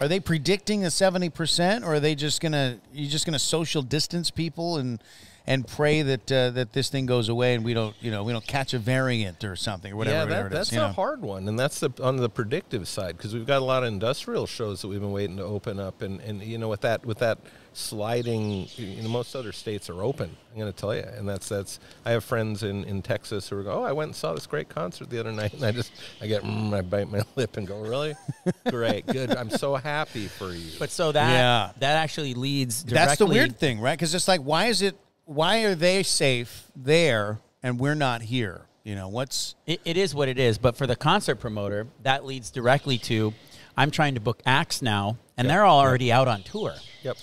Are they predicting a seventy percent, or are they just gonna you just gonna social distance people and and pray that uh, that this thing goes away and we don't you know we don't catch a variant or something or whatever yeah, whatever that, that's you a know? hard one, and that's the on the predictive side because we've got a lot of industrial shows that we've been waiting to open up, and, and you know with that with that sliding, you know most other states are open. I'm going to tell you, and that's that's. I have friends in, in Texas who are go, oh, I went and saw this great concert the other night, and I just I get mm, I bite my lip and go, really, great, good. I'm so happy for you. But so that Yeah. that actually leads directly. That's the weird thing, right? Because it's like, why is it? Why are they safe there and we're not here? You know, what's It, it is what it is. But for the concert promoter, that leads directly to, I'm trying to book acts now, and they're all already out on tour. yep.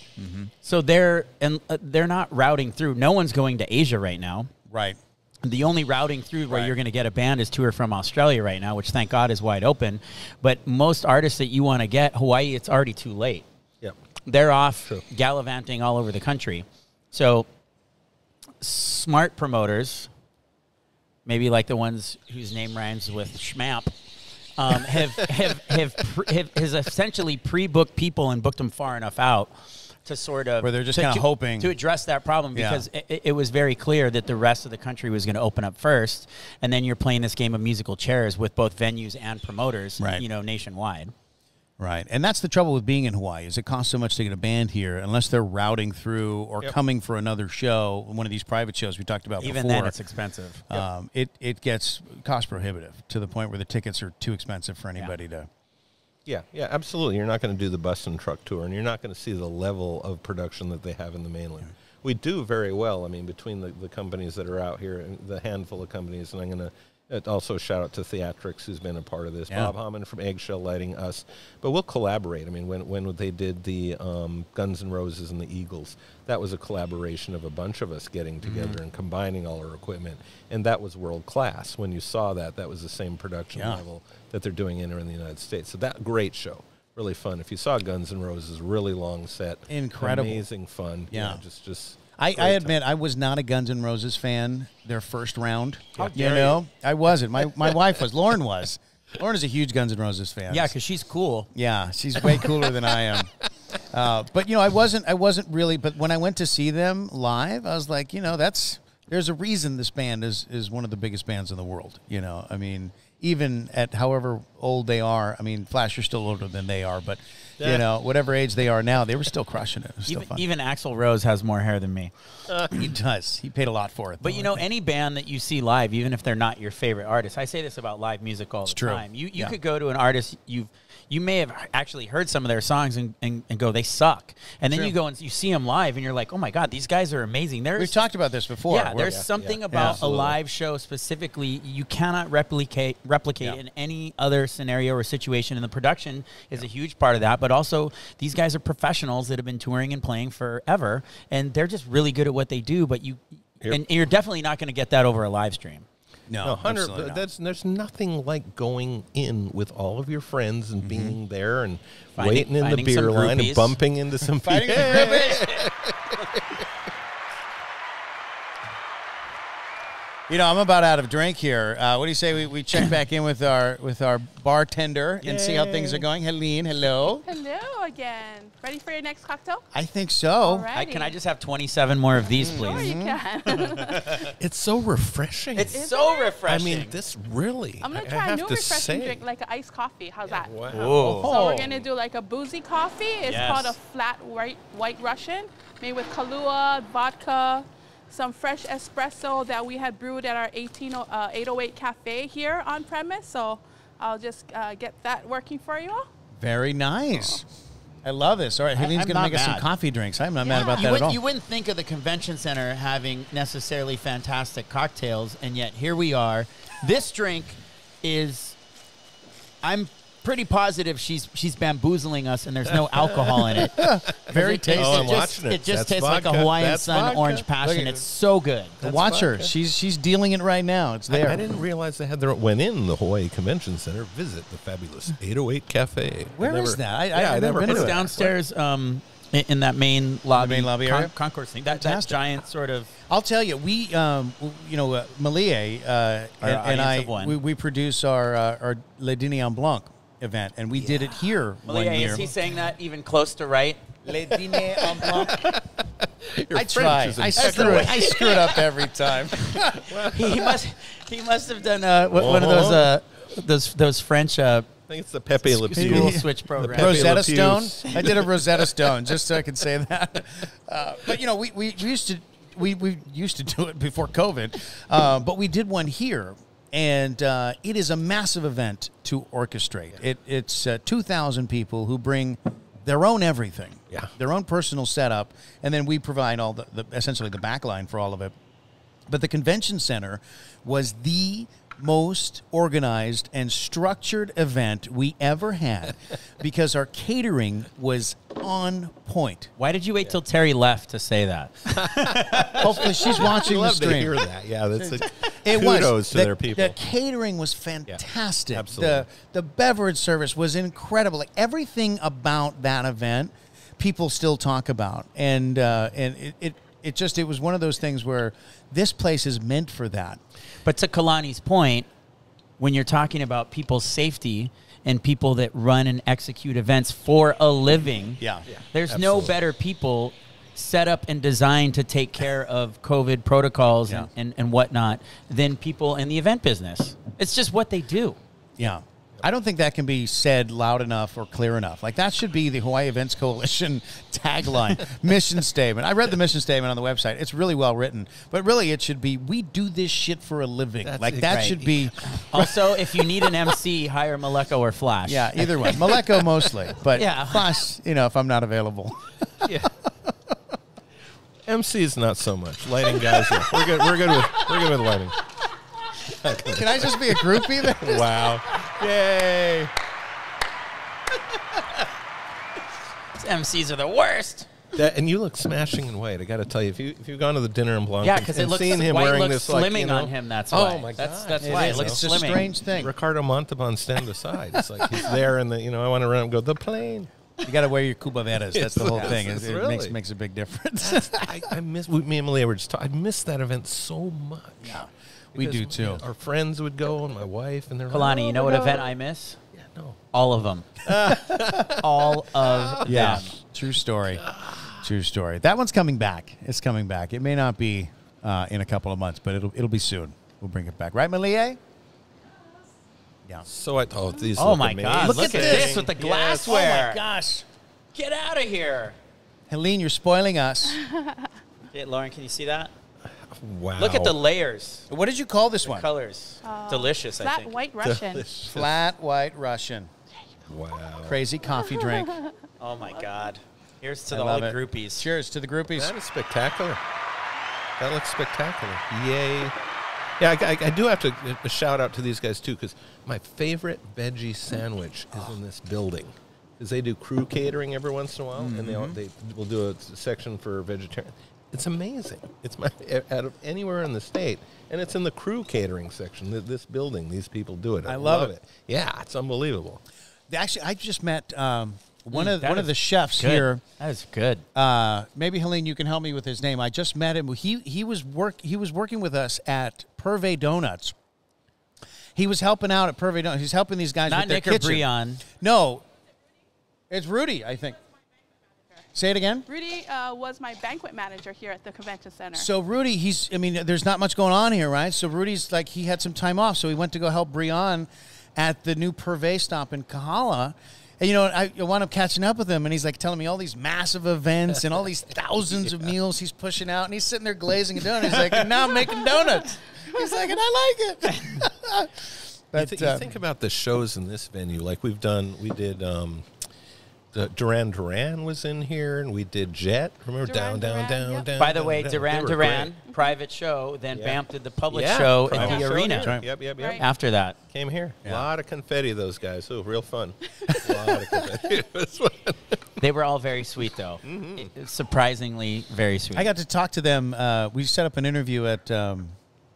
So they're and uh, they're not routing through. No one's going to Asia right now. right? The only routing through where Right. you're going to get a band is tour from Australia right now, which thank God is wide open. But most artists that you want to get Hawaii, it's already too late. Yep. They're off True. gallivanting all over the country. So smart promoters, maybe like the ones whose name rhymes with schmamp, um, have have have, pre- have has essentially pre-booked people and booked them far enough out to sort of Where they're just kinda hoping. to address that problem Yeah. because it, it was very clear that the rest of the country was going to open up first, and then you're playing this game of musical chairs with both venues and promoters, Right. you know, nationwide. Right, and that's the trouble with being in Hawaii is it costs so much to get a band here unless they're routing through or Yep. coming for another show, one of these private shows we talked about Even before. then, it's expensive. um, it it gets cost prohibitive to the point where the tickets are too expensive for anybody to. Yeah, yeah, absolutely. You're not going to do the bus and truck tour, and you're not going to see the level of production that they have in the mainland. We do very well. I mean, between the, the companies that are out here, and the handful of companies, and I'm going to also shout out to Theatrics, who's been a part of this. Yeah. Bob Hammond from Eggshell Lighting, us, but we'll collaborate. I mean, when when they did the um, Guns N' Roses and the Eagles, that was a collaboration of a bunch of us getting together and combining all our equipment, and that was world class. When you saw that, that was the same production Yeah. level that they're doing in or in the United States. So that great show, really fun. If you saw Guns N' Roses, really long set, Incredible. amazing fun. Yeah. You know, just just. I, I admit I was not a Guns N' Roses fan their first round. How you know, I wasn't. My my wife was. Lauren was. Lauren is a huge Guns N' Roses fan. Yeah, because she's cool. Yeah, she's way cooler than I am. Uh, but you know, I wasn't. I wasn't really. But when I went to see them live, I was like, you know, that's there's a reason this band is is one of the biggest bands in the world. You know, I mean, even at however old they are, I mean, Flash, you're still older than they are, but you know, whatever age they are now, they were still crushing it. It was still Even, fun. even Axl Rose has more hair than me. Uh, he does. He paid a lot for it. But though, you know, any band that you see live, even if they're not your favorite artist, I say this about live music all the true. time. You you Yeah. could go to an artist you've you may have actually heard some of their songs and, and, and go they suck, and then True. you go and you see them live and you're like, oh my god, these guys are amazing. There's we've talked about this before. yeah, there's something yeah, about a live show specifically you cannot replicate replicate Yeah. in any other scenario or situation. And the production is a huge part of that. But also, these guys are professionals that have been touring and playing forever, and they're just really good at what they do. But you, and you're definitely not going to get that over a live stream. No, No, hundred. not. That's there's nothing like going in with all of your friends and being there and Finding- waiting in the beer line and bumping into some people. You know, I'm about out of drink here. Uh, what do you say we, we check back in with our with our bartender and see how things are going? Helene, hello. Hello again. Ready for your next cocktail? I think so. Alrighty. I, can I just have 27 more of these, Sure, please? you can. It's so refreshing. It's Isn't so it? I mean, this really. I'm gonna I- I try a new refreshing say. drink, like an iced coffee. How's that? Wow. Ooh. So we're gonna do like a boozy coffee. It's Yes. called a flat white white Russian, made with Kahlua, vodka, some fresh espresso that we had brewed at our 18, uh, 808 cafe here on premise. So I'll just uh, get that working for you all. Very nice. I love this. All right, Helene's going to not make us some coffee drinks. I'm not mad about you, that at wouldn't, all. you wouldn't think of the convention center having necessarily fantastic cocktails, and yet here we are. This drink is, I'm pretty positive she's she's bamboozling us, and there's no alcohol in it. Very It- tasty. Oh, I'm It just, it. it just That's tastes like a. Hawaiian That's Sun vodka. Orange Passion. at It's so good. Watch her. She's she's dealing it right now. It's there. I didn't realize they had their when in the Hawaii Convention Center. Visit the fabulous 808 Cafe. Where Where is is that? I- yeah, I've I never never been heard to of it. that. Downstairs, um, in, in that main lobby, main lobby area? concourse thing. That, that giant sort of. I'll tell you, we, um, you know, uh, Malie uh, and, and I, we, we produce our uh, our Le Dîner en Blanc event, and we did it here one Malia, year. is he saying that even close to right? Le Dîner en Blanc. Your I French try. I screw it. I screw it up every time. he must he must have done uh, one one of those uh, those those French uh, I think it's the Pepe Le school Pew. switch program. Pepe Rosetta Le Stone. I did a Rosetta Stone just so I could say that. Uh, but you know, we, we used to we, we used to do it before COVID, uh, but we did one here, and uh, it is a massive event to orchestrate. It, it's uh, two thousand people who bring their own everything, Yeah. their own personal setup, and then we provide all the, the essentially the backline for all of it. But the convention center was the most organized and structured event we ever had because our catering was on point. Why did you wait till Teri left to say that? Hopefully, she's watching the love to stream. hear that. Yeah, that's a, It kudos was to the, their people. The catering was fantastic. absolutely. The the beverage service was incredible. Like everything about that event, people still talk about, and uh, and it, it it just it was one of those things where this place is meant for that. But to Kalani's point, when you're talking about people's safety and people that run and execute events for a living, Yeah. Yeah, there's no better people set up and designed to take care of COVID protocols and, and, and whatnot than people in the event business. It's just what they do. Yeah. I don't think that can be said loud enough or clear enough. Like that should be the Hawaii Events Coalition tagline, mission statement. I read the mission statement on the website. It's really well written, but really it should be we do this shit for a living. That's like it, that right. should be Also, if you need an MC, hire Maleko or Flash. yeah, either one. Maleko mostly, but Yeah. Plus, you know, if I'm not available. yeah. MC is not so much. Lighting guys, yeah. we're good. We're good with we're good with lighting. Can I just be a groupie then? Wow! Yay! MCs are the worst. That, and you look smashing in white. I got to tell you, if you if you've gone to the dinner in Blanc, Yeah, because it looks seen him white wearing looks this, like, slimming you know, on him. That's oh why. oh my God. that's It why is. it looks It's a slimming. strange thing. Ricardo Montalban stand aside. It's like he's there, and the you know I want to run and go the plane. You got to wear your cubaveras. That's the whole Yes, thing. yes, It, it really. makes makes a big difference. I, I miss we, me and Malia were just talking. I miss that event so much. Yeah, We do, too. Our friends would go, and my wife, and they're like, Kalani, "Oh you know what God." event I miss? Yeah, no. All of them. All of Yeah, them. true story. True story. That one's coming back. It's coming back. It may not be uh, in a couple of months, but it'll it'll be soon. We'll bring it back, right, Malie? Yeah. So I oh these. Oh look my God! amazing. Look, at this with the Yes. glassware. gosh, Get out of here! Helene, you're spoiling us. Hey, Lauren, can you see that? Wow! Look at the layers, What did you call this one? colors. Delicious, I Flat think. white Russian. Flat white Russian. Wow. Crazy coffee drink. Oh my God! Here's to I the all the groupies. Cheers to the groupies. That is spectacular. That looks spectacular. Yay. Yeah, I, I, I do have to uh, shout out to these guys too, because my favorite veggie sandwich is in this building. Because they do crew catering every once in a while, and they all, they will do a section for vegetarian. It's amazing. It's my out of anywhere in the state, and it's in the crew catering section. th- This building, these people do it. I, I love it. Yeah, it's unbelievable. Actually, I just met um, one Mm, of one of the chefs Good. here. That is good. Uh, maybe Helene, you can help me with his name. I just met him. He he was work he was working with us at Purvé Donuts. He was helping out at Purvé Donuts. He's helping these guys Not with their Nick or kitchen. Breon. No, it's Rudy. I think. Say it again. Rudy uh, was my banquet manager here at the convention center. So Rudy, he's I mean, there's not much going on here, right? So Rudy's like he had some time off, so he went to go help Brian at the new Purvé stop in Kahala. And you know, I, I wound up catching up with him, and he's like telling me all these massive events and all these thousands of meals he's pushing out, and he's sitting there glazing a donut. He's like, and now I'm making donuts. He's like, and I like it. You, but you uh, think about the shows in this venue, like we've done. We did. Um, the Duran Duran was in here, and we did Jet. Remember Duran down, down, Duran, down, yep. down. By the down, way, down. Duran Duran, great. private show. Then Yeah. Bamp did the public Yeah, show at private the show arena here. Yep, yep, yep. Right. after that. Came here. A Yeah. lot of confetti, those guys. Oh, real fun. A lot of confetti. It was fun. They were all very sweet, though. It- surprisingly, very sweet. I got to talk to them. Uh, we set up an interview at. Um,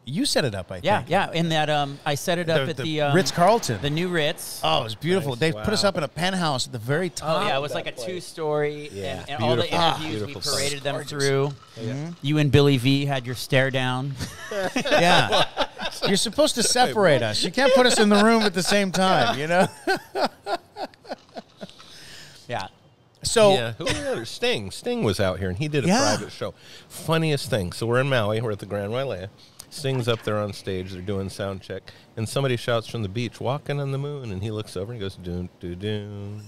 you set it up, I think. yeah, yeah. In that, um, I set it up at the, um, Ritz Carlton. the new Ritz. Oh, it was beautiful. Nice. They put us up in a penthouse at the very top. Oh yeah, it was like a place. two-story, Yeah. and, and all the Beautiful. Ah, interviews we beautiful paraded them through. Yeah. You and Billy V had your stare down. Yeah. You're supposed to separate us. You can't put us in the room at the same time, you know? yeah, So, yeah, who was the other? Sting. Sting was out here, and he did a Yeah. private show. Funniest thing. So we're in Maui. We're at the Grand Wailea. Sting's up there on stage. They're doing sound check, and somebody shouts from the beach, "Walking on the moon!" And he looks over and he goes, "Doon, doo, doon,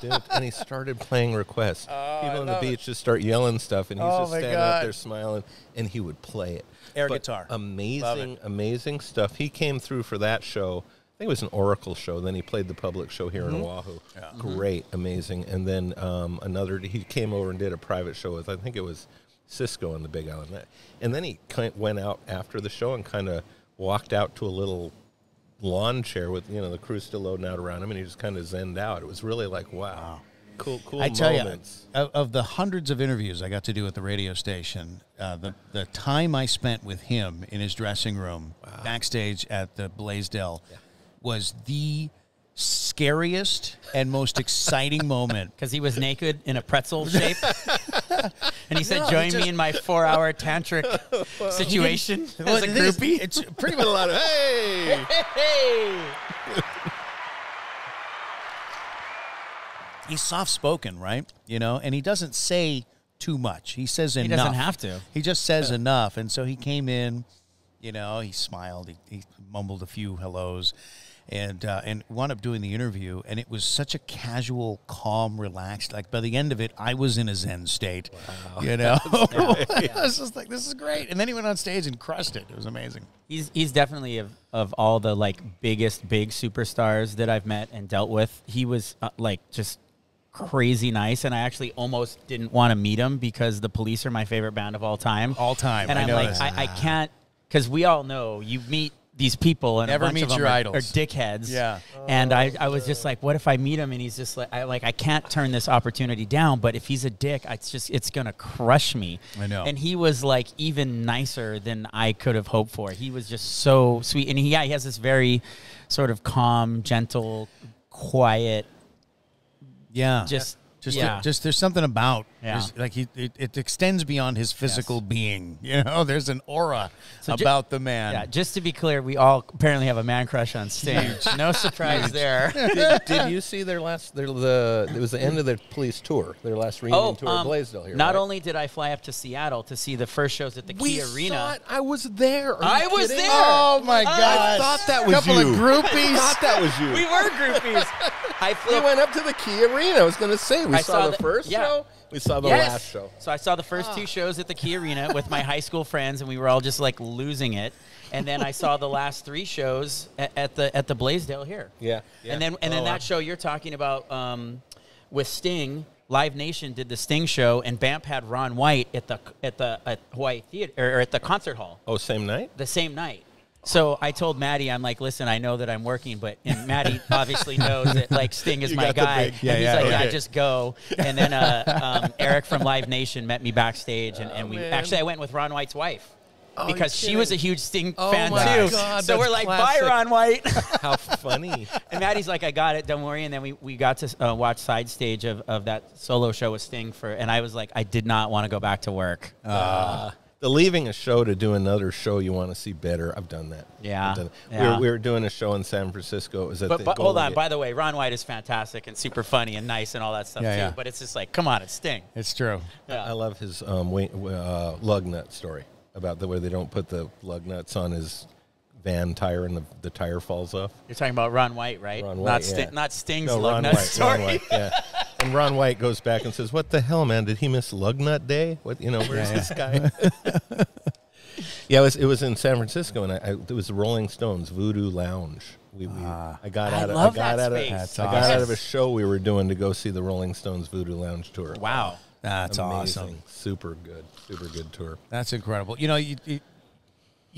doon," and he started playing requests. People on the beach just start yelling stuff, and he's Oh, just standing up there smiling, and he would play it. Air But guitar. amazing, amazing stuff. He came through for that show. I think it was an Oracle show. Then he played the public show here Mm-hmm. in Oahu. Great, amazing. And then um, another, he came over and did a private show with, I think it was Cisco on the Big Island. And then he kind went out after the show and kind of walked out to a little lawn chair with, you know, the crew still loading out around him, and he just kind of zenned out. It was really like, wow, cool, cool I tell moments. you, of, of the hundreds of interviews I got to do at the radio station, uh, the, the time I spent with him in his dressing room, backstage at the Blaisdell, was the scariest and most exciting moment. because he was naked in a pretzel shape, and he said, No, "Join just- me in my four-hour tantric situation Well, a it is- groupie." It's pretty much a lot of, hey! Hey! he's soft spoken, right? You know, and he doesn't say too much. He says enough. He doesn't have to. He just says enough. And so he came in, you know, he smiled, he, he mumbled a few hellos. And uh, and wound up doing the interview, and it was such a casual, calm, relaxed. Like by the end of it, I was in a zen state. You know, I was just like, "This is great." And then he went on stage and crushed it. It was amazing. He's he's definitely of of all the like biggest big superstars that I've met and dealt with. He was uh, like just crazy nice, and I actually almost didn't want to meet him because the Police are my favorite band of all time. All time, and I I'm like. I, I can't because we all know you meet these people and Never a bunch meet of them your are, idols. are dickheads. Yeah. And I, I was just like, what if I meet him and he's just like, I like I can't turn this opportunity down. But if he's a dick, it's just it's gonna crush me. I know. And he was like even nicer than I could have hoped for. He was just so sweet, and he yeah he has this very sort of calm, gentle, quiet. Yeah, Just Just, yeah. just there's something about Yeah. there's- like he it, it extends beyond his physical being. You know, there's an aura So ju- about the man. yeah, just to be clear, we all apparently have a man crush on stage. no surprise there. did, did you see their last? Their the it was the end of their police tour. Their last reunion Oh, tour um, at Blaisdell here. not right? only did I fly up to Seattle to see the first shows at the we Key Arena. saw. I was there. Are I you was kidding? there. Oh my I God! thought that was couple you. of I thought that was you. We were groupies. I flew We went up to the Key Arena. I was going to say we I saw, saw the, the- first yeah. show. We saw the Yes. last show. So I saw the first two shows at the Key Arena with my high school friends, and we were all just like losing it. And then I saw the last three shows at, at the at the Blaisdell here. Yeah, yeah. And then and then Oh, that wow. show you're talking about um, with Sting. Live Nation did the Sting show, and Bamp had Ron White at the at the at Hawaii Theater or at the concert hall Oh, same night. the same night. So I told Maddie, I'm like, listen, I know that I'm working, but and Maddie obviously knows that like Sting is You my got the guy. big- and he's yeah, like, okay. yeah, just go. And then uh, um, Eric from Live Nation met me backstage, and, and we man. actually I went with Ron White's wife. Oh, you're Because she was a huge Sting Oh fan my too. God, so that's we're like, classic. bye, Ron White. How funny. and Maddie's like, I got it, don't worry. And then we, we got to uh, watch side stage of, of that solo show with Sting for, and I was like, I did not want to go back to work. Uh, the leaving a show to do another show you want to see better. I've done that. Yeah, I've done it. We, yeah. were, we were doing a show in San Francisco. It was at But, the but hold on. Gate. By the way, Ron White is fantastic and super funny and nice and all that stuff Yeah, too. yeah. But it's just like, come on, it's Sting. It's true. Yeah. I love his um, wing, uh, lug nut story about the way they don't put the lug nuts on his van tire and the, the tire falls off. You're talking about Ron White, right? Ron not White, Sting, yeah. not Sting's No, lug Ron nut White. story. Ron White, yeah. And Ron White goes back and says, "What the hell, man? Did he miss lug nut day? What you know? Where's this guy?" yeah, it was it was in San Francisco, and I, I it was the Rolling Stones Voodoo Lounge. We, we ah, I got I out of I got out space. of That's I got out of a show we were doing to go see the Rolling Stones Voodoo Lounge tour. Wow. That's Amazing. awesome. Super good. Super good tour. That's incredible. You know, you, you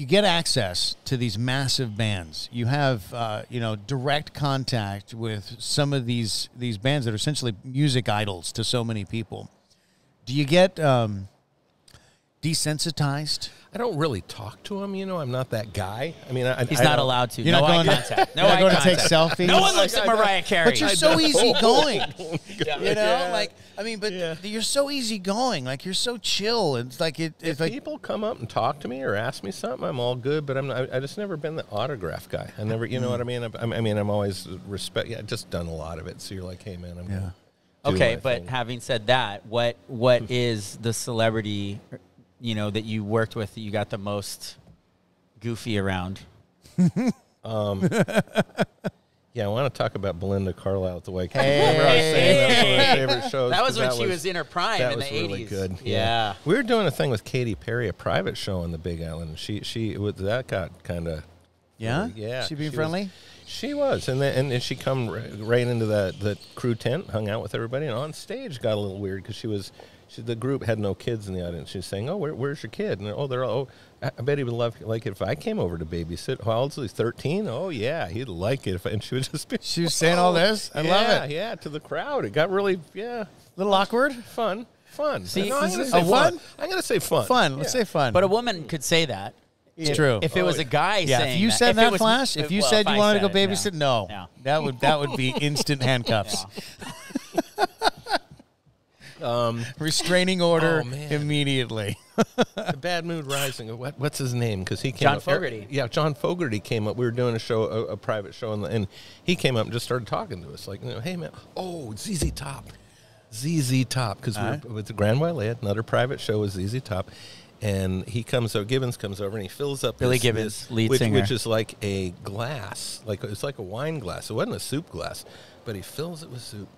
you get access to these massive bands. You have uh, you know direct contact with some of these these bands that are essentially music idols to so many people. Do you get um, desensitized? I don't really talk to him. You know, I'm not that guy. I mean, I, He's I not allowed to. You're no not eye going to- contact. No you're not going to take selfies? No one looks at I- Mariah Carey. But you're so easy going. Oh you know, Yeah. like I mean, but Yeah. you're so easy going. Like you're so chill. It's like it. It's If like people come up and talk to me or ask me something, I'm all good. But I'm not, I just never been the autograph guy. I never, you know what I mean. I, I mean, I'm always respect. Yeah, just done a lot of it. So you're like, hey man, I'm gonna Okay, but thing. having said that, what what hmm. is the celebrity, you know, that you worked with that you got the most goofy around? Um, yeah, I want to talk about Belinda Carlisle at the White House. Remember I was saying that's one of my favorite shows. That was when she was in her prime that in was the really 80s. good. Yeah. we were doing a thing with Katy Perry, a private show on the Big Island. She she with that got kind of yeah, yeah. She being was- friendly. She was, and then and, and she come r- right into the the crew tent, hung out with everybody, and on stage got a little weird because she was, she, the group had no kids in the audience. She's saying, "Oh, where, where's your kid?" And they're, oh, they're all, oh, I I bet he would love like if I came over to babysit. How old is he? Thirteen? Oh yeah, he'd like it if. I, and she would just be. She was saying all this. I yeah, love it. Yeah, to the crowd, it got really yeah, A little awkward. fun, fun. See, no, I'm gonna say a what? fun. I'm gonna say fun. Fun. Let's Yeah. say fun. But a woman could say that. it's true. If it Oh, was a oh, guy yeah, saying if you said if it that, was- Flash, if you well, said if you I wanted to go said it, babysit, no, No. that would that would be instant handcuffs, Um, restraining order Oh, man. immediately. the Bad Moon Rising. What, what's his name? Because he came John up, Fogerty. Yeah, John Fogerty came up. We were doing a show, a, a private show, and, and he came up and just started talking to us. Like, you know, hey man, oh ZZ Top, ZZ Top, because we Alright. were with the Grand Wailea, another private show with ZZ Top. And he comes over, Gibbons comes over, and he fills up Billy this- Gibbons, this- lead which, singer. which is like a glass, like it's like a wine glass. It wasn't a soup glass, but he fills it with soup,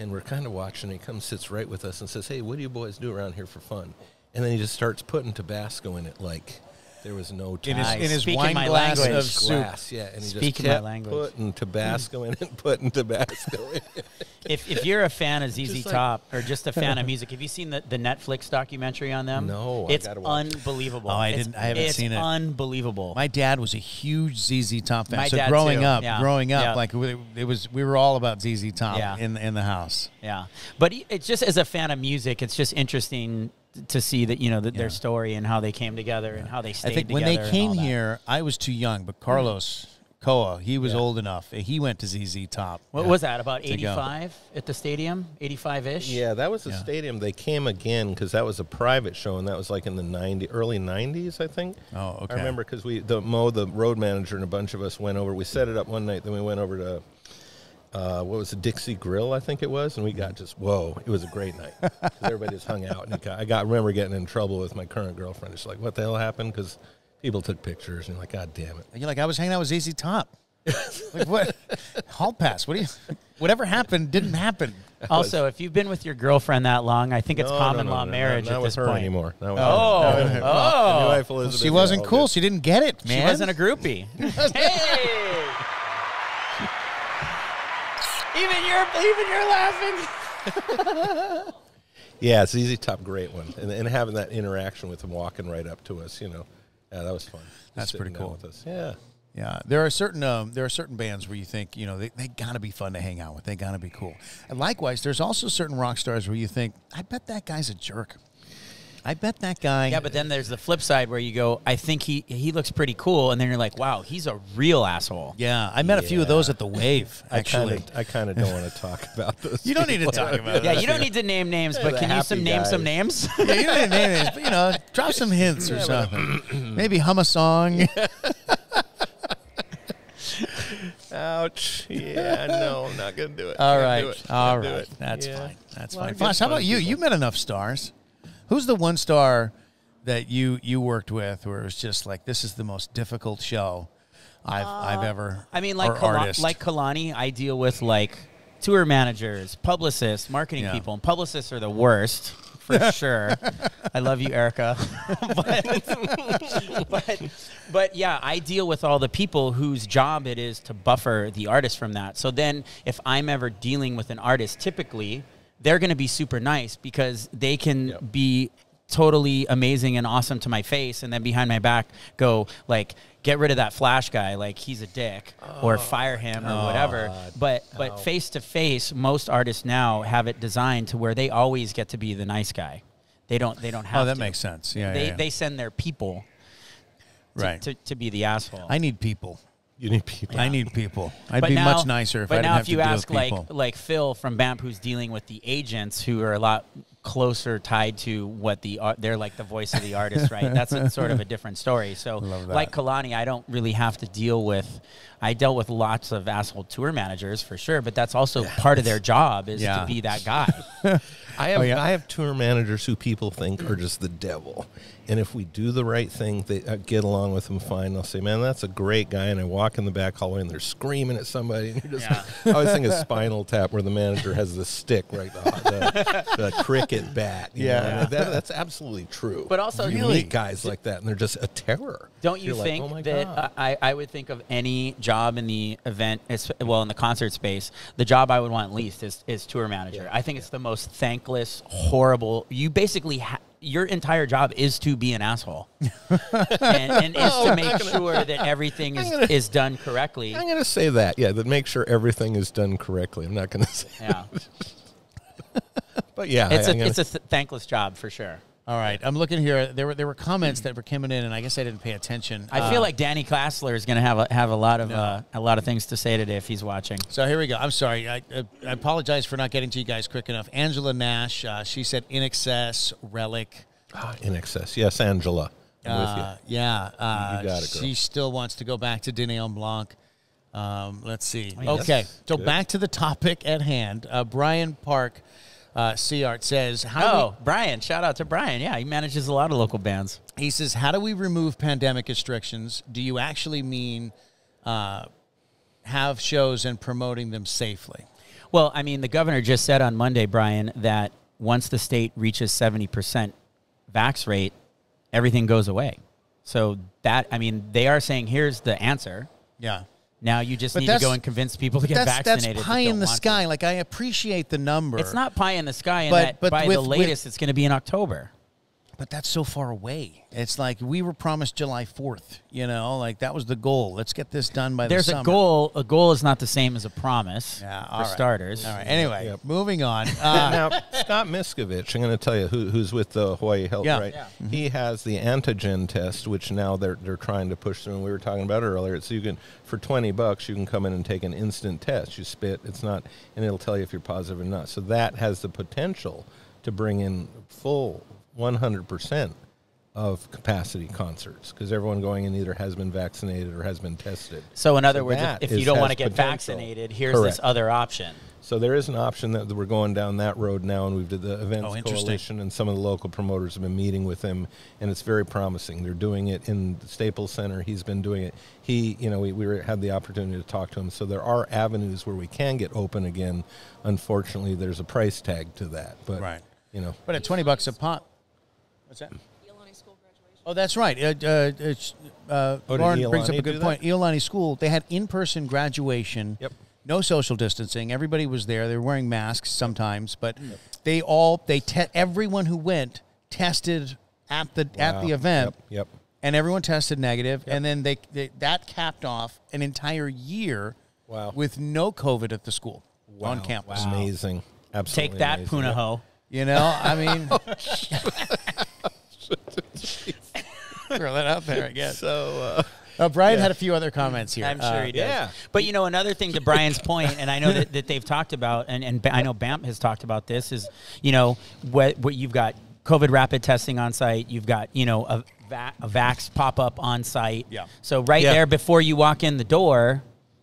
and we're kind of watching. He comes, sits right with us, and says, "Hey, what do you boys do around here for fun?" And then he just starts putting Tabasco in it, like there was no In his, in his wine my glass language. of soup. glass, yeah, and he Speaking just my kept language. putting hmm. Tabasco in it, putting Tabasco in it. If, if you're a fan of ZZ Just like- Top or just a fan of music, have you seen the, the Netflix documentary on them? No, I it's watch. unbelievable. Oh, I didn't- I haven't seen it. Unbelievable. My dad was a huge ZZ Top fan. My so dad growing too, up, yeah. growing up, Yeah. like it it was, we were all about ZZ Top Yeah. in in the house. Yeah, but he- it's just as a fan of music, it's just interesting to see that you know that Yeah. their story and how they came together and how they stayed I think when they came here, I was too young, but Carlos Coa, he was old enough. He went to ZZ Top. what Yeah. was that about eighty five at the stadium, eighty five ish? Yeah, that was the Yeah. stadium. They came again because that was a private show, and that was like in the 90, early '90s, I think. Oh, okay. I remember because we, the Mo, the road manager, and a bunch of us went over. We set it up one night, then we went over to. Uh, what was the Dixie Grill? I think it was, and we got just whoa! It was a great night. 'Cause everybody just hung out, and it got, I got remember getting in trouble with my current girlfriend. It's like, what the hell happened? Because people took pictures, and you're like, God damn it! You're like, I was hanging out with ZZ Top. like what? Hall pass. What do you? Whatever happened didn't happen. Also, if you've been with your girlfriend that long, I think it's No, common no, no, law no, marriage not, not at with this her point. anymore. Not with Oh, her. My new oh, wife Elizabeth. She wasn't cool. good. She didn't get it, man. she wasn't a groupie. hey, even you're even you're laughing. Yeah, it's ZZ Top, great one, and, and having that interaction with him walking right up to us, you know, yeah, that was fun. That's pretty cool. With us. Yeah, Yeah, there are certain um, there are certain bands where you think you know they, they gotta be fun to hang out with. They gotta be cool. And likewise, there's also certain rock stars where you think, I bet that guy's a jerk. I bet that guy. Yeah, but then there's the flip side where you go, I think he he looks pretty cool, and then you're like, wow, he's a real asshole. yeah, I met a few of those at the Wave. I Actually, kind of, I kind of don't want to talk about those. you don't need to talk about it. Yeah, you don't need to name names, but can you happy some name some names? yeah, you don't need to name names, but you know, drop some hints or something. Maybe hum a song. Ouch. Yeah, no, I'm not gonna do it. All Can't right, it. all Can't do right, it. that's Yeah. fine. That's A lot fine. of Foss, how about you? people. You met enough stars. Who's the one star that you you worked with where it was just like this is the most difficult show I've uh, I've ever. I mean, like artist. like Kalani, I deal with like tour managers, publicists, marketing Yeah. people, and publicists are the worst for sure. I love you, Erica. but, but but yeah, I deal with all the people whose job it is to buffer the artist from that. So then, if I'm ever dealing with an artist, typically they're going to be super nice because they can be totally amazing and awesome to my face and then behind my back go like get rid of that flash guy like he's a dick or oh fire him or whatever but but face to face most artists now have it designed to where they always get to be the nice guy they don't they don't oh, have oh, that to. makes sense. Yeah, they yeah, yeah. they send their people to, right. to, to be the asshole I need people. You need people. I need people. I'd but be now, much nicer if but I didn't now have if to you deal ask with people. like like Phil from BAMP who's dealing with the agents who are a lot closer tied to what the art they're like the voice of the artist right that's a, sort of a different story so like Kalani I don't really have to deal with I dealt with lots of asshole tour managers for sure but that's also part of their job is Yeah. to be that guy I have Oh, yeah? I have tour managers who people think are just the devil, and if we do the right thing, they uh, get along with them fine. They'll say, "Man, that's a great guy," and I walk in the back hallway and they're screaming at somebody, and you're just. Yeah. I always think of Spinal Tap, where the manager has the stick, right, the, the, the cricket bat. you Yeah. know, and that, that's absolutely true. But also- you Really? meet guys like that, and they're just a terror. Don't you You're like, think "Oh that God." I, I would think of any job in the event, es- well, in the concert space, the job I would want least is, is tour manager. I think it's the most thankless, horrible. You basically, ha- your entire job is to be an asshole, and, and is oh, to make sure that everything is, gonna- is done correctly. I'm going to say that, yeah, that make sure everything is done correctly. I'm not going to say, Yeah, but yeah, it's I, a gonna- it's a th- thankless job for sure. All right, I'm looking here. There were there were comments that were coming in, and I guess I didn't pay attention. I Uh, feel like Danny Klassler is going to have a, have a lot of uh, a lot of things to say today if he's watching. So here we go. I'm sorry. I, I, I apologize for not getting to you guys quick enough. Angela Nash, uh, she said INXS relic. Ah, INXS. Yes, Angela. I'm Uh, with you. yeah, uh, You got it, girl. she still wants to go back to Dîner en Blanc. Um, let's see. mean, okay, so good. back to the topic at hand. Uh, Brian Park, uh, Seart says, "How do Oh, Brian! Shout out to Brian. Yeah, he manages a lot of local bands. he says, how do we remove pandemic restrictions? Do you actually mean uh, have shows and promoting them safely?" Well, I mean, the governor just said on Monday, Brian, that once the state reaches 70% vax rate, everything goes away. So that, I mean, they are saying, here's the answer. Yeah. Now you just But need to go and convince people to get That's vaccinated. that's pie in the sky. Like I appreciate the number. It's not pie in the sky, and But- that but by with- the with- latest, it's going to be in October. But that's so far away. It's like we were promised July fourth. You know, like that was the goal. Let's get this done by the There's the a goal. A goal is not the same as a promise. Yeah, for all right. starters. All right. Anyway, Yep. moving on. Uh, now, Scott Miscovich, I'm going to tell you who, who's with the Hawaii Health, Yeah. right? Yeah. He has the antigen test, which now they're they're trying to push through. And we were talking about it earlier. So you can, for 20 bucks, you can come in and take an instant test. You spit, it's not, and it'll tell you if you're positive or not. So that has the potential to bring in full 100 percent of capacity concerts because everyone going in either has been vaccinated or has been tested. So, in other So words, if, that if is- you don't want to get potential. vaccinated, here's Correct. this other option. So there is an option that that we're going down that road now, and we've did the Events Oh. Coalition, and some of the local promoters have been meeting with him, and it's very promising. They're doing it in the Staples Center. He's been doing it. He, you know, we, we were, had the opportunity to talk to him. So there are avenues where we can get open again. Unfortunately, there's a price tag to that, but Right. you know, but at twenty bucks a pop. What's that? Oh, that's right. Uh, uh, it's, uh, Oh, did Lauren brings up a good point. Iolani School, they had in-person graduation. Yep. No social distancing. Everybody was there. They were wearing masks sometimes, but they all they te- everyone who went tested at the at the event, Yep. yep. and everyone tested negative. negative, and then they, they that capped off an entire year Wow. with no COVID at the school wow. on Wow. campus. Amazing. Absolutely. Take that, amazing. Punahou. You know, I mean, Throw that out there, I guess. So uh, Uh, Brian had a few other comments here. I'm sure Uh, he does. yeah. But you know, another thing to Brian's point, and I know that, that they've talked about, and, and I know BAMP has talked about this, is you know what what you've got COVID rapid testing on site, you've got you know a, va- a vax pop up on site. Yeah. So right Yeah. there before you walk in the door,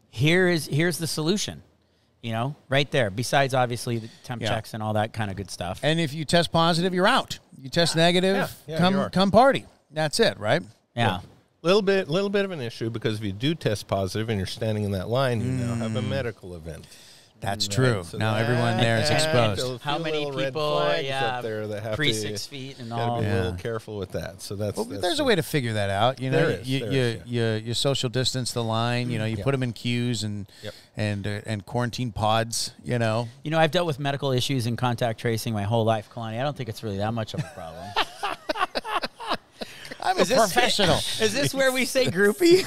here is here's the solution. You know, right there. Besides, obviously, the temp Yeah. checks and all that kind of good stuff. And if you test positive, you're out. You test negative, Yeah, yeah, come come party. That's it, right? yeah. little bit, little bit of an issue because if you do test positive and you're standing in that line, you now have a Mm. medical event. That's Right, true. so now that- everyone there is exposed. There's a How many people, flags yeah, up there that have pre to, six feet and gotta all. be a little careful with that. So that's, Well, that's there's a way to figure that out. You know, There is, you there you, is, you you social distance the line. You know, you Yeah. put them in queues and Yep. and uh, and quarantine pods. You know, You know, I've dealt with medical issues and contact tracing my whole life, Kalani. I don't think it's really that much of a problem. I'm a professional. Is this where we say groupie?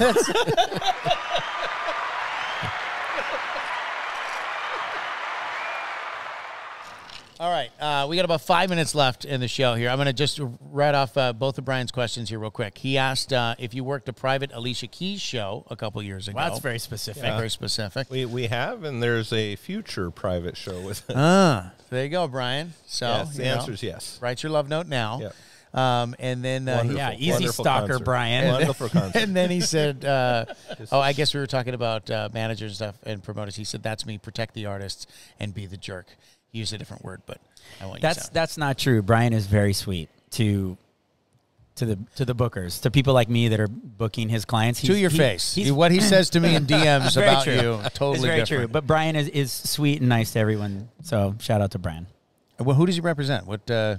All right, uh, we got about five minutes left in the show here. I'm going to just write off uh, both of Brian's questions here real quick. He asked uh, if you worked a private Alicia Keys show a couple years ago. Well, that's very specific. very specific. We, we have, and there's a future private show with us. Ah, there you go, Brian. So yes, the you answer is yes. write your love note now. Yep. Um, and then uh, Wonderful, Yeah, easy wonderful stalker, concert. Brian. Wonderful concert. and then he said, uh, "Oh, I guess we were talking about uh, managers and stuff and promoters." He said, "That's me. Protect the artists and be the jerk." He used a different word, but I won't That's use that. that's not true. Brian is very sweet to to the to the bookers, to people like me that are booking his clients. to your he- face. he's what he says to me in DMs about true. you, totally it's very different. true. But Brian is, is sweet and nice to everyone. So shout out to Brian. well, who does he represent? What? Uh,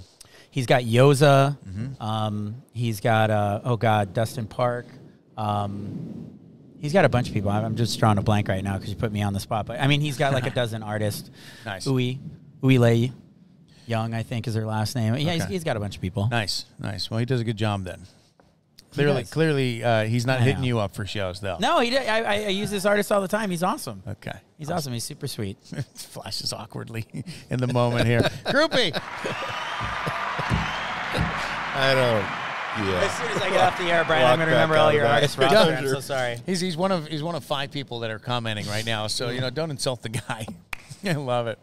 He's got Yoza. Mm-hmm. Um, he's got uh, oh god, Dustin Park. Um, he's got a bunch of people. I'm I'm just drawing a blank right now because you put me on the spot. But I mean, he's got like a dozen artists. Nice. Uwe, Uwe Lei Young, I think is her last name. Yeah, he's, Okay. he's got a bunch of people. nice, nice. Well, he does a good job then. Clearly, does. clearly, uh, he's not I hitting know. you up for shows though. No, he did. I, I, I use this artist all the time. He's awesome. Okay. He's awesome. He's super sweet. Flashes awkwardly in the moment here. Groupie. I don't. Yeah. As soon as I get off the air, Brian, Walk I'm going to back remember all out of your that. artist Don't roster. I'm so sorry. He's he's one of he's one of five people that are commenting right now. So you know, don't insult the guy. I love it.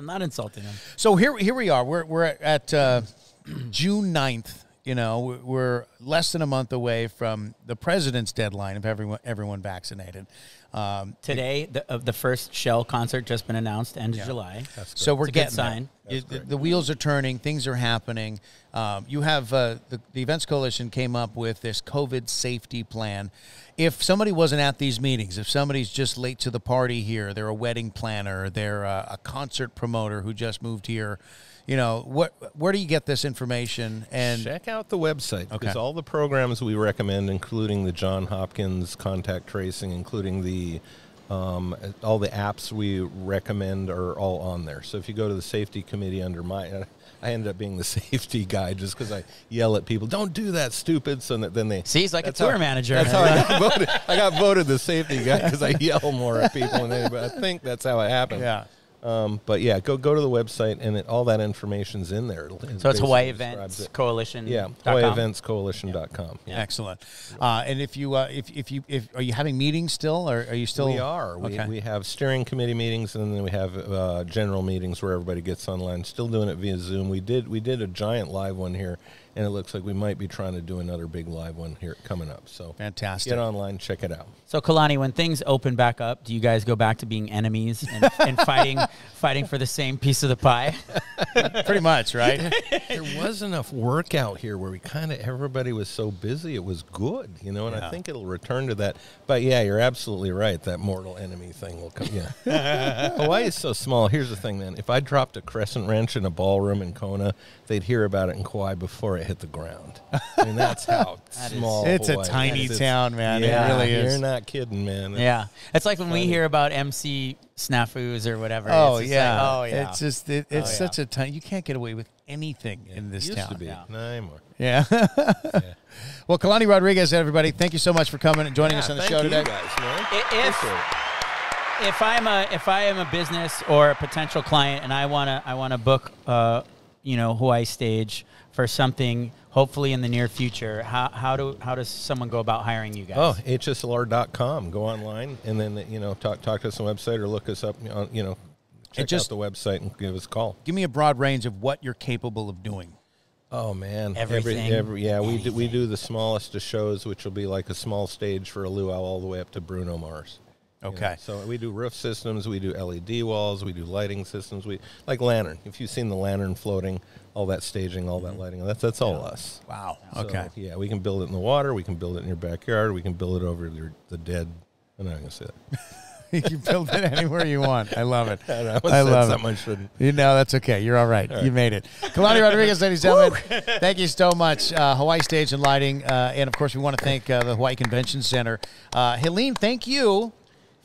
I'm not insulting him. So here here we are. We're we're at uh, June 9th. You know, we're less than a month away from the president's deadline of everyone everyone vaccinated. Um, Today, the, uh, the first Shell concert just been announced, end of July. so we're It's a good getting sign. there. You- the, the wheels are turning. Things are happening. Um, you have uh, the, the Events Coalition came up with this COVID safety plan. If somebody wasn't at these meetings, if somebody's just late to the party here, they're a wedding planner, they're a, a concert promoter who just moved here. You know, what? Where do you get this information? And Check out the website because all the programs we recommend, including the John Hopkins contact tracing, including the um, all the apps we recommend, are all on there. So if you go to the safety committee under my, I ended up being the safety guy just because I yell at people, "Don't do that, stupid!" So that then they See, he's like a tour how- manager. That's how I got voted. I got voted the safety guy because I yell more at people than anybody. I think that's how it happened. yeah, Um, but yeah, go go to the website and it, all that information's in there. It so it's basically Hawaii Events it. Coalition. Yeah, dot com. HawaiiEventsCoalition.com. Yeah. excellent. Uh, and if you uh, if if you if are you having meetings still, or are you still? We are. We, Okay. we have steering committee meetings, and then we have uh, general meetings where everybody gets online. Still doing it via Zoom. We did we did a giant live one here, and it looks like we might be trying to do another big live one here coming up. So Fantastic. get online, check it out. So Kalani, when things open back up, do you guys go back to being enemies and, and fighting fighting for the same piece of the pie? Pretty much, right? there was enough work out here where we kind of everybody was so busy it was good you know and Yeah. i think it'll return to that but yeah you're absolutely right that mortal enemy thing will come yeah hawaii is so small here's the thing man if i dropped a crescent wrench in a ballroom in kona they'd hear about it in kauai before it hit the ground i mean that's how That is- small It's a tiny is. It's- town, man. It really is. you're not kidding man yeah, it's like when we hear about MC snafus or whatever. Oh it's yeah. like, oh yeah. It's just it, it's Oh, yeah. such a tiny. You can't get away with anything in this used town. to be Yeah. no anymore Yeah. well, Kalani Rodrigues, everybody, thank you so much for coming and joining Yeah, us on the thank show you today. guys, man. I- if- if I'm a if I am a business or a potential client and I wanna I wanna book uh, you know, Hawaii stage for something hopefully in the near future, how, how do how does someone go about hiring you guys? Oh, hslr.com. Go online and then you know talk talk to us on the website or look us up. On, you know, check just- out the website and give us a call. Give me a broad range of what you're capable of doing. Oh man, Everything, Every, yeah, we do, we do the smallest of shows, which will be like a small stage for a luau, all the way up to Bruno Mars. you know. Okay. so we do roof systems, we do LED walls, we do lighting systems, we like lantern. If you've seen the lantern floating, all that staging, all that lighting, that's that's all us. Wow. So, Okay. yeah, we can build it in the water. We can build it in your backyard. We can build it over your, the dead. I'm not going to say that. you can build it anywhere you want. I love it. I, know, I love it. I shouldn't. You know, that's okay. You're all right. You made it. Kalani Rodrigues, ladies and gentlemen, thank you so much. Uh, Hawaii Stage and Lighting. Uh, and of course, we want to thank uh, the Hawaii Convention Center. Uh, Helene, thank you.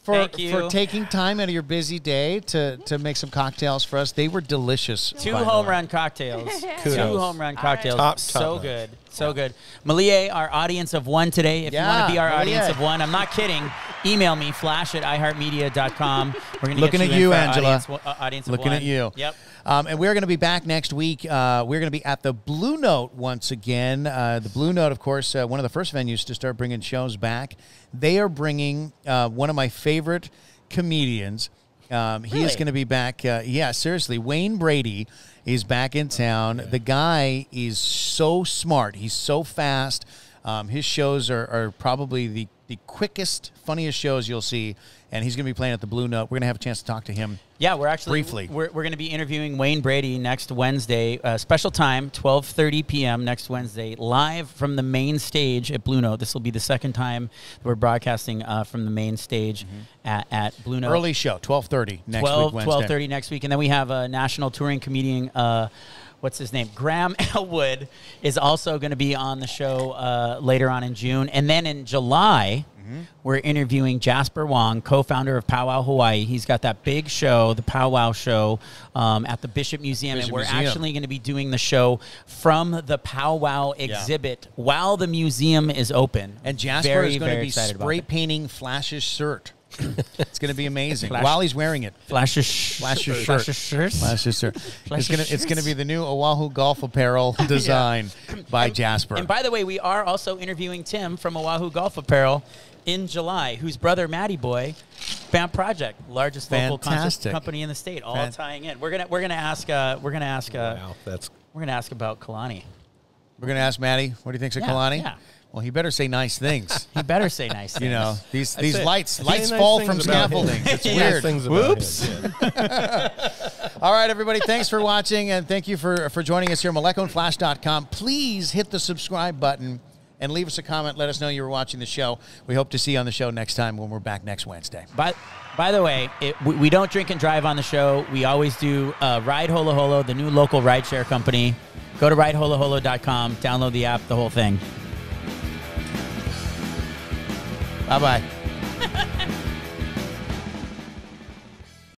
For, Thank you. for taking time out of your busy day to, to make some cocktails for us. They were delicious. Two home run cocktails. Two home run cocktails. Top, top so notch. good. So good. Malie, our audience of one today. If you want to be our Malie. audience of one, I'm not kidding. Email me, flash at iheartmedia.com. We're going to Looking at you, you, in for Angela. Audience, uh, audience of Looking at you. Yep. Um, and we're going to be back next week. Uh, we're going to be at the Blue Note once again. Uh, the Blue Note, of course, uh, one of the first venues to start bringing shows back. They are bringing uh, one of my favorite comedians. Um, He is going to be back. Uh, yeah, seriously. Wayne Brady is back in town. The guy is so smart. He's so fast. Um, his shows are, are probably the, the quickest, funniest shows you'll see. And he's going to be playing at the Blue Note. We're going to have a chance to talk to him. Yeah, we're actually Briefly. We're, we're going to be interviewing Wayne Brady next Wednesday, uh, special time, twelve thirty p.m. next Wednesday, live from the main stage at Blue Note. This will be the second time we're broadcasting uh, from the main stage at, at Blue Note. Early show, 1230 next 12, week, Wednesday. 12:30 next week, and then we have a national touring comedian. Uh, what's his name? Graham Elwood is also going to be on the show uh, later on in June, and then in July. Mm-hmm. We're interviewing Jasper Wong, co-founder of Powwow Hawaii. He's got that big show, the Powwow Show, um, at the Bishop Museum, Bishop and we're Museum. actually going to be doing the show from the Powwow exhibit while the museum is open. And Jasper Very, is going to be spray painting Flash's shirt. It's going to be amazing Flash- while he's wearing it. Flash's Flash's shirt. Flash's shirts. Flash's shirt. It's Flash's going to it's going to be the new Oahu golf apparel design by Jasper. And by the way, we are also interviewing Tim from Oahu Golf Apparel in July, whose brother Matty Boy, Bamp Project, largest local concert company in the state, all Fan- tying in. We're gonna we're gonna ask uh, we're gonna ask uh, Wow, that's we're gonna ask about Kalani. We're going to ask Maddie what he thinks of Yeah, Kalani. yeah. Well, he better say nice things. He better say nice things. you know, these I'd these lights lights nice fall from about him. scaffolding. It's weird. things Whoops. All right, everybody. Thanks for watching, and thank you for for joining us here. MalekoandFlash.com. Please hit the subscribe button and leave us a comment. Let us know you were watching the show. We hope to see you on the show next time when we're back next Wednesday. By, by the way, it, we, we don't drink and drive on the show. We always do uh, Ride Holo Holo, the new local rideshare company. Go to rideholoholo.com, download the app, the whole thing. Bye bye.